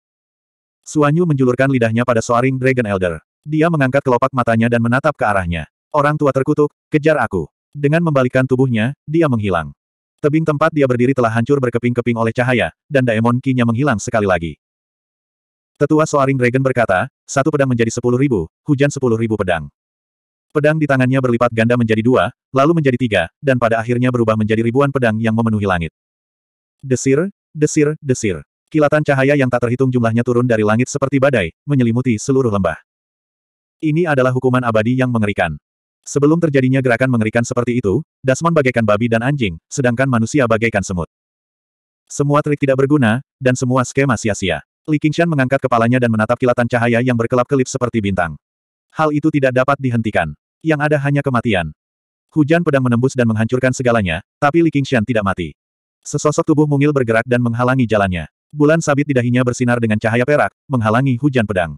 Suanyu menjulurkan lidahnya pada Soaring Dragon Elder. Dia mengangkat kelopak matanya dan menatap ke arahnya. Orang tua terkutuk, kejar aku. Dengan membalikkan tubuhnya, dia menghilang. Tebing tempat dia berdiri telah hancur berkeping-keping oleh cahaya, dan Daemon Ki-nya menghilang sekali lagi. Tetua Soaring Dragon berkata, satu pedang menjadi sepuluh ribu, hujan sepuluh ribu pedang. Pedang di tangannya berlipat ganda menjadi dua, lalu menjadi tiga, dan pada akhirnya berubah menjadi ribuan pedang yang memenuhi langit. Desir, Desir, desir. Kilatan cahaya yang tak terhitung jumlahnya turun dari langit seperti badai, menyelimuti seluruh lembah. Ini adalah hukuman abadi yang mengerikan. Sebelum terjadinya gerakan mengerikan seperti itu, Dasmon bagaikan babi dan anjing, sedangkan manusia bagaikan semut. Semua trik tidak berguna, dan semua skema sia-sia. Li Qingshan mengangkat kepalanya dan menatap kilatan cahaya yang berkelap-kelip seperti bintang. Hal itu tidak dapat dihentikan. Yang ada hanya kematian. Hujan pedang menembus dan menghancurkan segalanya, tapi Li Qingshan tidak mati. Sesosok tubuh mungil bergerak dan menghalangi jalannya. Bulan sabit di dahinya bersinar dengan cahaya perak, menghalangi hujan pedang.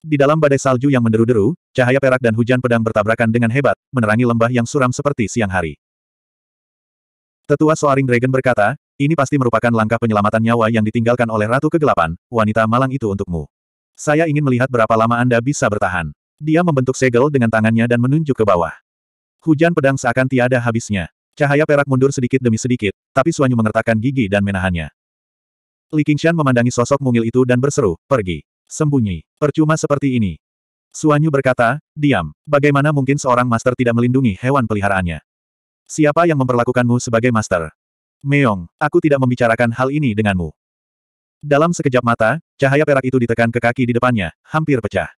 Di dalam badai salju yang menderu-deru, cahaya perak dan hujan pedang bertabrakan dengan hebat, menerangi lembah yang suram seperti siang hari. Tetua Soaring Dragon berkata, ini pasti merupakan langkah penyelamatan nyawa yang ditinggalkan oleh Ratu Kegelapan, wanita malang itu untukmu. Saya ingin melihat berapa lama Anda bisa bertahan. Dia membentuk segel dengan tangannya dan menunjuk ke bawah. Hujan pedang seakan tiada habisnya. Cahaya perak mundur sedikit demi sedikit, tapi Suanyu mengertakkan gigi dan menahannya. Li Qingshan memandangi sosok mungil itu dan berseru, pergi. Sembunyi. Percuma seperti ini. Suanyu berkata, diam. Bagaimana mungkin seorang master tidak melindungi hewan peliharaannya? Siapa yang memperlakukanmu sebagai master? Meong, aku tidak membicarakan hal ini denganmu. Dalam sekejap mata, cahaya perak itu ditekan ke kaki di depannya, hampir pecah.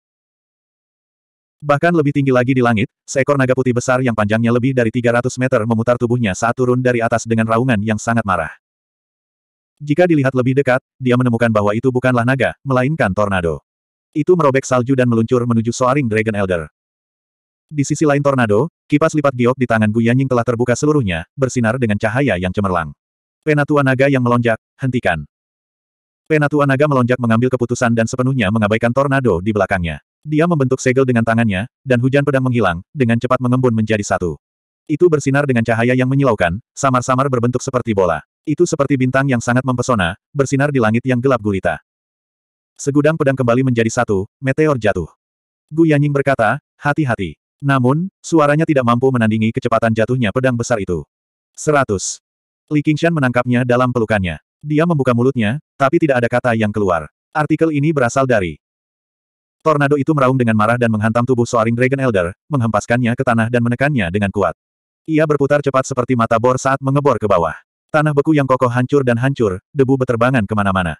Bahkan lebih tinggi lagi di langit, seekor naga putih besar yang panjangnya lebih dari 300 meter memutar tubuhnya saat turun dari atas dengan raungan yang sangat marah. Jika dilihat lebih dekat, dia menemukan bahwa itu bukanlah naga, melainkan tornado. Itu merobek salju dan meluncur menuju Soaring Dragon Elder. Di sisi lain tornado, kipas lipat giok di tangan Gu Yanying telah terbuka seluruhnya, bersinar dengan cahaya yang cemerlang. Penatua naga yang melonjak, hentikan. Penatua naga melonjak mengambil keputusan dan sepenuhnya mengabaikan tornado di belakangnya. Dia membentuk segel dengan tangannya, dan hujan pedang menghilang, dengan cepat mengembun menjadi satu. Itu bersinar dengan cahaya yang menyilaukan, samar-samar berbentuk seperti bola. Itu seperti bintang yang sangat mempesona, bersinar di langit yang gelap gulita. Segudang pedang kembali menjadi satu, meteor jatuh. Gu Yanying berkata, hati-hati. Namun, suaranya tidak mampu menandingi kecepatan jatuhnya pedang besar itu. Seratus. Li Qingshan menangkapnya dalam pelukannya. Dia membuka mulutnya, tapi tidak ada kata yang keluar. Artikel ini berasal dari Tornado itu meraung dengan marah dan menghantam tubuh Soaring Dragon Elder, menghempaskannya ke tanah dan menekannya dengan kuat. Ia berputar cepat seperti mata bor saat mengebor ke bawah. Tanah beku yang kokoh hancur dan hancur, debu beterbangan ke mana-mana.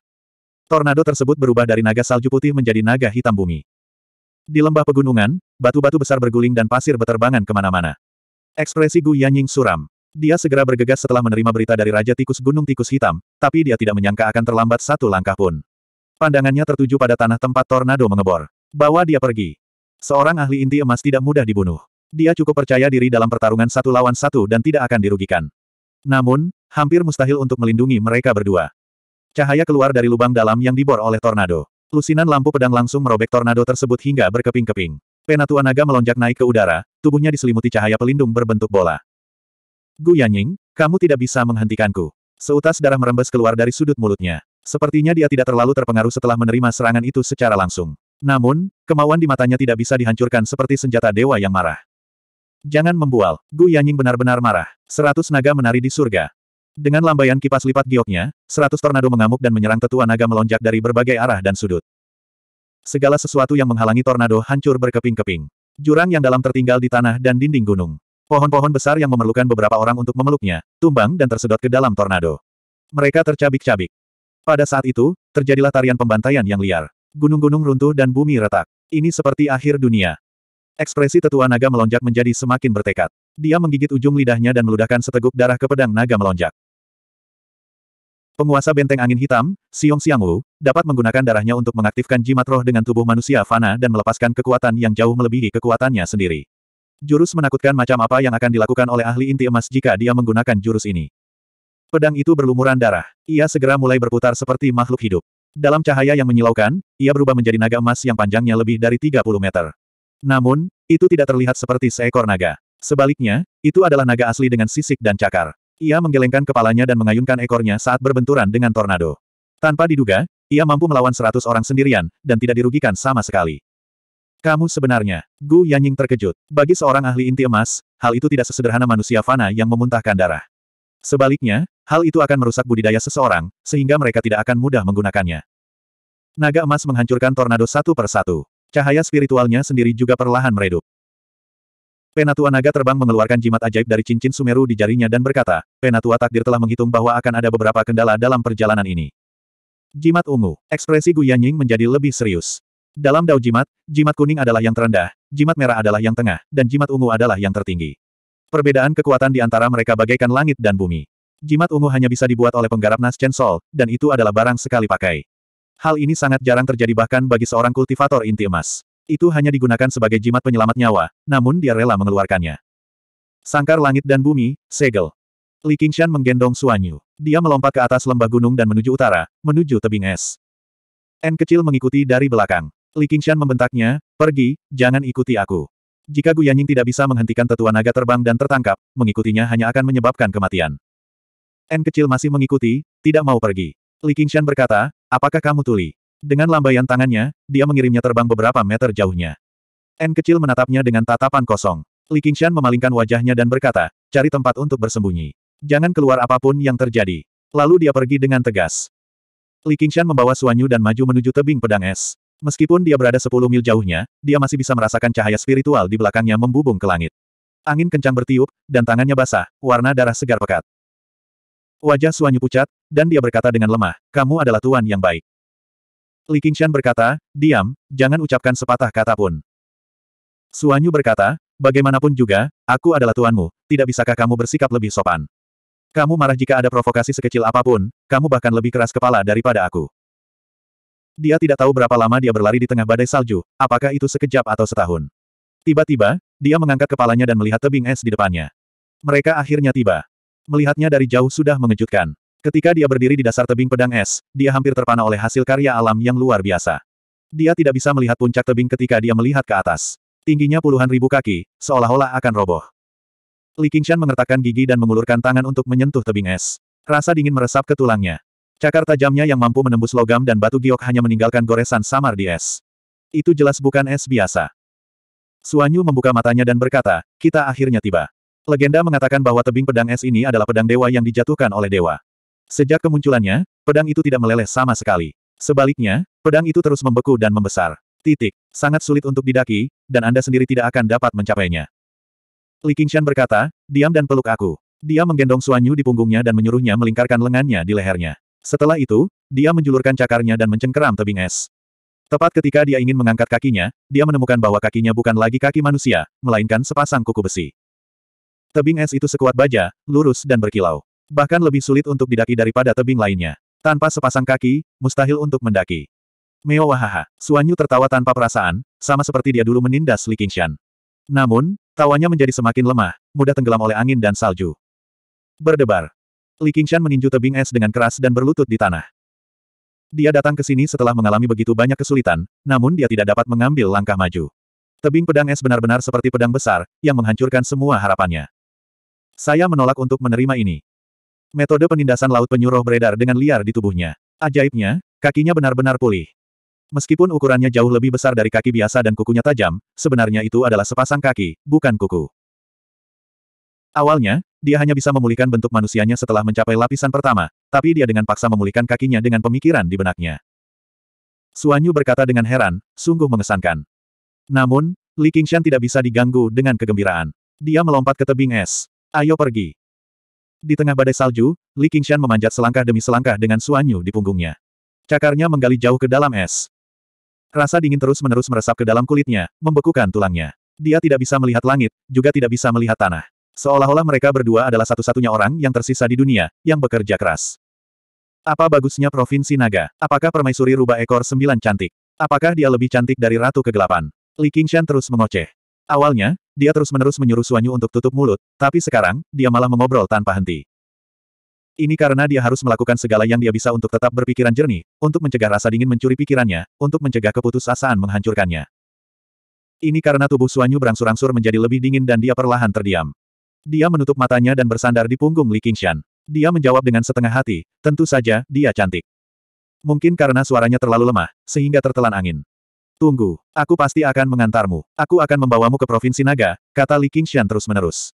Tornado tersebut berubah dari naga salju putih menjadi naga hitam bumi. Di lembah pegunungan, batu-batu besar berguling dan pasir beterbangan ke mana-mana. Ekspresi Gu Yanying suram. Dia segera bergegas setelah menerima berita dari Raja Tikus Gunung Tikus Hitam, tapi dia tidak menyangka akan terlambat satu langkah pun. Pandangannya tertuju pada tanah tempat tornado mengebor. Bawa dia pergi. Seorang ahli inti emas tidak mudah dibunuh. Dia cukup percaya diri dalam pertarungan satu lawan satu dan tidak akan dirugikan. Namun, hampir mustahil untuk melindungi mereka berdua. Cahaya keluar dari lubang dalam yang dibor oleh tornado. Lusinan lampu pedang langsung merobek tornado tersebut hingga berkeping-keping. Penatua naga melonjak naik ke udara, tubuhnya diselimuti cahaya pelindung berbentuk bola. Gu Yanying, kamu tidak bisa menghentikanku. Seutas darah merembes keluar dari sudut mulutnya. Sepertinya dia tidak terlalu terpengaruh setelah menerima serangan itu secara langsung. Namun, kemauan di matanya tidak bisa dihancurkan seperti senjata dewa yang marah. Jangan membual. Gu Yanying benar-benar marah. Seratus naga menari di surga. Dengan lambaian kipas lipat gioknya, seratus tornado mengamuk dan menyerang tetua naga melonjak dari berbagai arah dan sudut. Segala sesuatu yang menghalangi tornado hancur berkeping-keping. Jurang yang dalam tertinggal di tanah dan dinding gunung. Pohon-pohon besar yang memerlukan beberapa orang untuk memeluknya, tumbang dan tersedot ke dalam tornado. Mereka tercabik-cabik. Pada saat itu, terjadilah tarian pembantaian yang liar. Gunung-gunung runtuh dan bumi retak. Ini seperti akhir dunia. Ekspresi tetua naga melonjak menjadi semakin bertekad. Dia menggigit ujung lidahnya dan meludahkan seteguk darah ke pedang naga melonjak. Penguasa benteng angin hitam, Siong Wu, dapat menggunakan darahnya untuk mengaktifkan jimat roh dengan tubuh manusia fana dan melepaskan kekuatan yang jauh melebihi kekuatannya sendiri. Jurus menakutkan macam apa yang akan dilakukan oleh ahli inti emas jika dia menggunakan jurus ini. Pedang itu berlumuran darah. Ia segera mulai berputar seperti makhluk hidup. Dalam cahaya yang menyilaukan, ia berubah menjadi naga emas yang panjangnya lebih dari 30 meter. Namun, itu tidak terlihat seperti seekor naga. Sebaliknya, itu adalah naga asli dengan sisik dan cakar. Ia menggelengkan kepalanya dan mengayunkan ekornya saat berbenturan dengan tornado. Tanpa diduga, ia mampu melawan seratus orang sendirian, dan tidak dirugikan sama sekali. Kamu sebenarnya, Gu Yanying terkejut. Bagi seorang ahli inti emas, hal itu tidak sesederhana manusia fana yang memuntahkan darah. Sebaliknya, hal itu akan merusak budidaya seseorang, sehingga mereka tidak akan mudah menggunakannya. Naga emas menghancurkan tornado satu per satu. Cahaya spiritualnya sendiri juga perlahan meredup. Penatua naga terbang mengeluarkan jimat ajaib dari cincin Sumeru di jarinya dan berkata, Penatua takdir telah menghitung bahwa akan ada beberapa kendala dalam perjalanan ini. Jimat ungu. Ekspresi Gu Yanying menjadi lebih serius. Dalam dao jimat, jimat kuning adalah yang terendah, jimat merah adalah yang tengah, dan jimat ungu adalah yang tertinggi. Perbedaan kekuatan di antara mereka bagaikan langit dan bumi. Jimat ungu hanya bisa dibuat oleh penggarap Nas Chen Sol, dan itu adalah barang sekali pakai. Hal ini sangat jarang terjadi bahkan bagi seorang kultivator inti emas. Itu hanya digunakan sebagai jimat penyelamat nyawa, namun dia rela mengeluarkannya. Sangkar langit dan bumi, segel. Li Qingshan menggendong Suanyu. Dia melompat ke atas lembah gunung dan menuju utara, menuju tebing es. N kecil mengikuti dari belakang. Li Qingshan membentaknya, pergi, jangan ikuti aku. Jika Gu Yanying tidak bisa menghentikan tetua naga terbang dan tertangkap, mengikutinya hanya akan menyebabkan kematian. N kecil masih mengikuti, tidak mau pergi. Li Qingshan berkata, apakah kamu tuli? Dengan lambaian tangannya, dia mengirimnya terbang beberapa meter jauhnya. N kecil menatapnya dengan tatapan kosong. Li Qingshan memalingkan wajahnya dan berkata, cari tempat untuk bersembunyi. Jangan keluar apa pun yang terjadi. Lalu dia pergi dengan tegas. Li Qingshan membawa Suanyu dan maju menuju tebing pedang es. Meskipun dia berada 10 mil jauhnya, dia masih bisa merasakan cahaya spiritual di belakangnya membubung ke langit. Angin kencang bertiup, dan tangannya basah, warna darah segar pekat. Wajah Suanyu pucat, dan dia berkata dengan lemah, kamu adalah tuan yang baik. Li Qingshan berkata, diam, jangan ucapkan sepatah kata pun. Suanyu berkata, bagaimanapun juga, aku adalah tuanmu, tidak bisakah kamu bersikap lebih sopan? Kamu marah jika ada provokasi sekecil apa pun, kamu bahkan lebih keras kepala daripada aku. Dia tidak tahu berapa lama dia berlari di tengah badai salju, apakah itu sekejap atau setahun. Tiba-tiba, dia mengangkat kepalanya dan melihat tebing es di depannya. Mereka akhirnya tiba. Melihatnya dari jauh sudah mengejutkan. Ketika dia berdiri di dasar tebing pedang es, dia hampir terpana oleh hasil karya alam yang luar biasa. Dia tidak bisa melihat puncak tebing ketika dia melihat ke atas. Tingginya puluhan ribu kaki, seolah-olah akan roboh. Li Qingshan mengertakkan gigi dan mengulurkan tangan untuk menyentuh tebing es. Rasa dingin meresap ke tulangnya. Cakar tajamnya yang mampu menembus logam dan batu giok hanya meninggalkan goresan samar di es. Itu jelas bukan es biasa. Suanyu membuka matanya dan berkata, kita akhirnya tiba. Legenda mengatakan bahwa tebing pedang es ini adalah pedang dewa yang dijatuhkan oleh dewa. Sejak kemunculannya, pedang itu tidak meleleh sama sekali. Sebaliknya, pedang itu terus membeku dan membesar. Titik. Sangat sulit untuk didaki, dan Anda sendiri tidak akan dapat mencapainya. Li Qingshan berkata, diam dan peluk aku. Dia menggendong Suanyu di punggungnya dan menyuruhnya melingkarkan lengannya di lehernya. Setelah itu, dia menjulurkan cakarnya dan mencengkeram tebing es. Tepat ketika dia ingin mengangkat kakinya, dia menemukan bahwa kakinya bukan lagi kaki manusia, melainkan sepasang kuku besi. Tebing es itu sekuat baja, lurus dan berkilau. Bahkan lebih sulit untuk didaki daripada tebing lainnya. Tanpa sepasang kaki, mustahil untuk mendaki. Meo wahaha. Suanyu tertawa tanpa perasaan, sama seperti dia dulu menindas Li Qingshan. Namun, tawanya menjadi semakin lemah, mudah tenggelam oleh angin dan salju. Berdebar. Li Qingshan meninju tebing es dengan keras dan berlutut di tanah. Dia datang ke sini setelah mengalami begitu banyak kesulitan, namun dia tidak dapat mengambil langkah maju. Tebing pedang es benar-benar seperti pedang besar, yang menghancurkan semua harapannya. Saya menolak untuk menerima ini. Metode penindasan laut penyuruh beredar dengan liar di tubuhnya. Ajaibnya, kakinya benar-benar pulih. Meskipun ukurannya jauh lebih besar dari kaki biasa dan kukunya tajam, sebenarnya itu adalah sepasang kaki, bukan kuku. Awalnya, dia hanya bisa memulihkan bentuk manusianya setelah mencapai lapisan pertama, tapi dia dengan paksa memulihkan kakinya dengan pemikiran di benaknya. Suanyu berkata dengan heran, sungguh mengesankan. Namun, Li Qingshan tidak bisa diganggu dengan kegembiraan. Dia melompat ke tebing es. Ayo pergi. Di tengah badai salju, Li Qingshan memanjat selangkah demi selangkah dengan Suanyu di punggungnya. Cakarnya menggali jauh ke dalam es. Rasa dingin terus-menerus meresap ke dalam kulitnya, membekukan tulangnya. Dia tidak bisa melihat langit, juga tidak bisa melihat tanah. Seolah-olah mereka berdua adalah satu-satunya orang yang tersisa di dunia, yang bekerja keras. Apa bagusnya Provinsi Naga? Apakah permaisuri rubah ekor sembilan cantik? Apakah dia lebih cantik dari Ratu Kegelapan? Li Qingshan terus mengoceh. Awalnya, dia terus-menerus menyuruh Suanyu untuk tutup mulut, tapi sekarang, dia malah mengobrol tanpa henti. Ini karena dia harus melakukan segala yang dia bisa untuk tetap berpikiran jernih, untuk mencegah rasa dingin mencuri pikirannya, untuk mencegah keputusasaan menghancurkannya. Ini karena tubuh Suanyu berangsur-angsur menjadi lebih dingin dan dia perlahan terdiam. Dia menutup matanya dan bersandar di punggung Li Qingshan. Dia menjawab dengan setengah hati, tentu saja, dia cantik. Mungkin karena suaranya terlalu lemah, sehingga tertelan angin. Tunggu, aku pasti akan mengantarmu. Aku akan membawamu ke Provinsi Naga, kata Li Qingshan terus-menerus.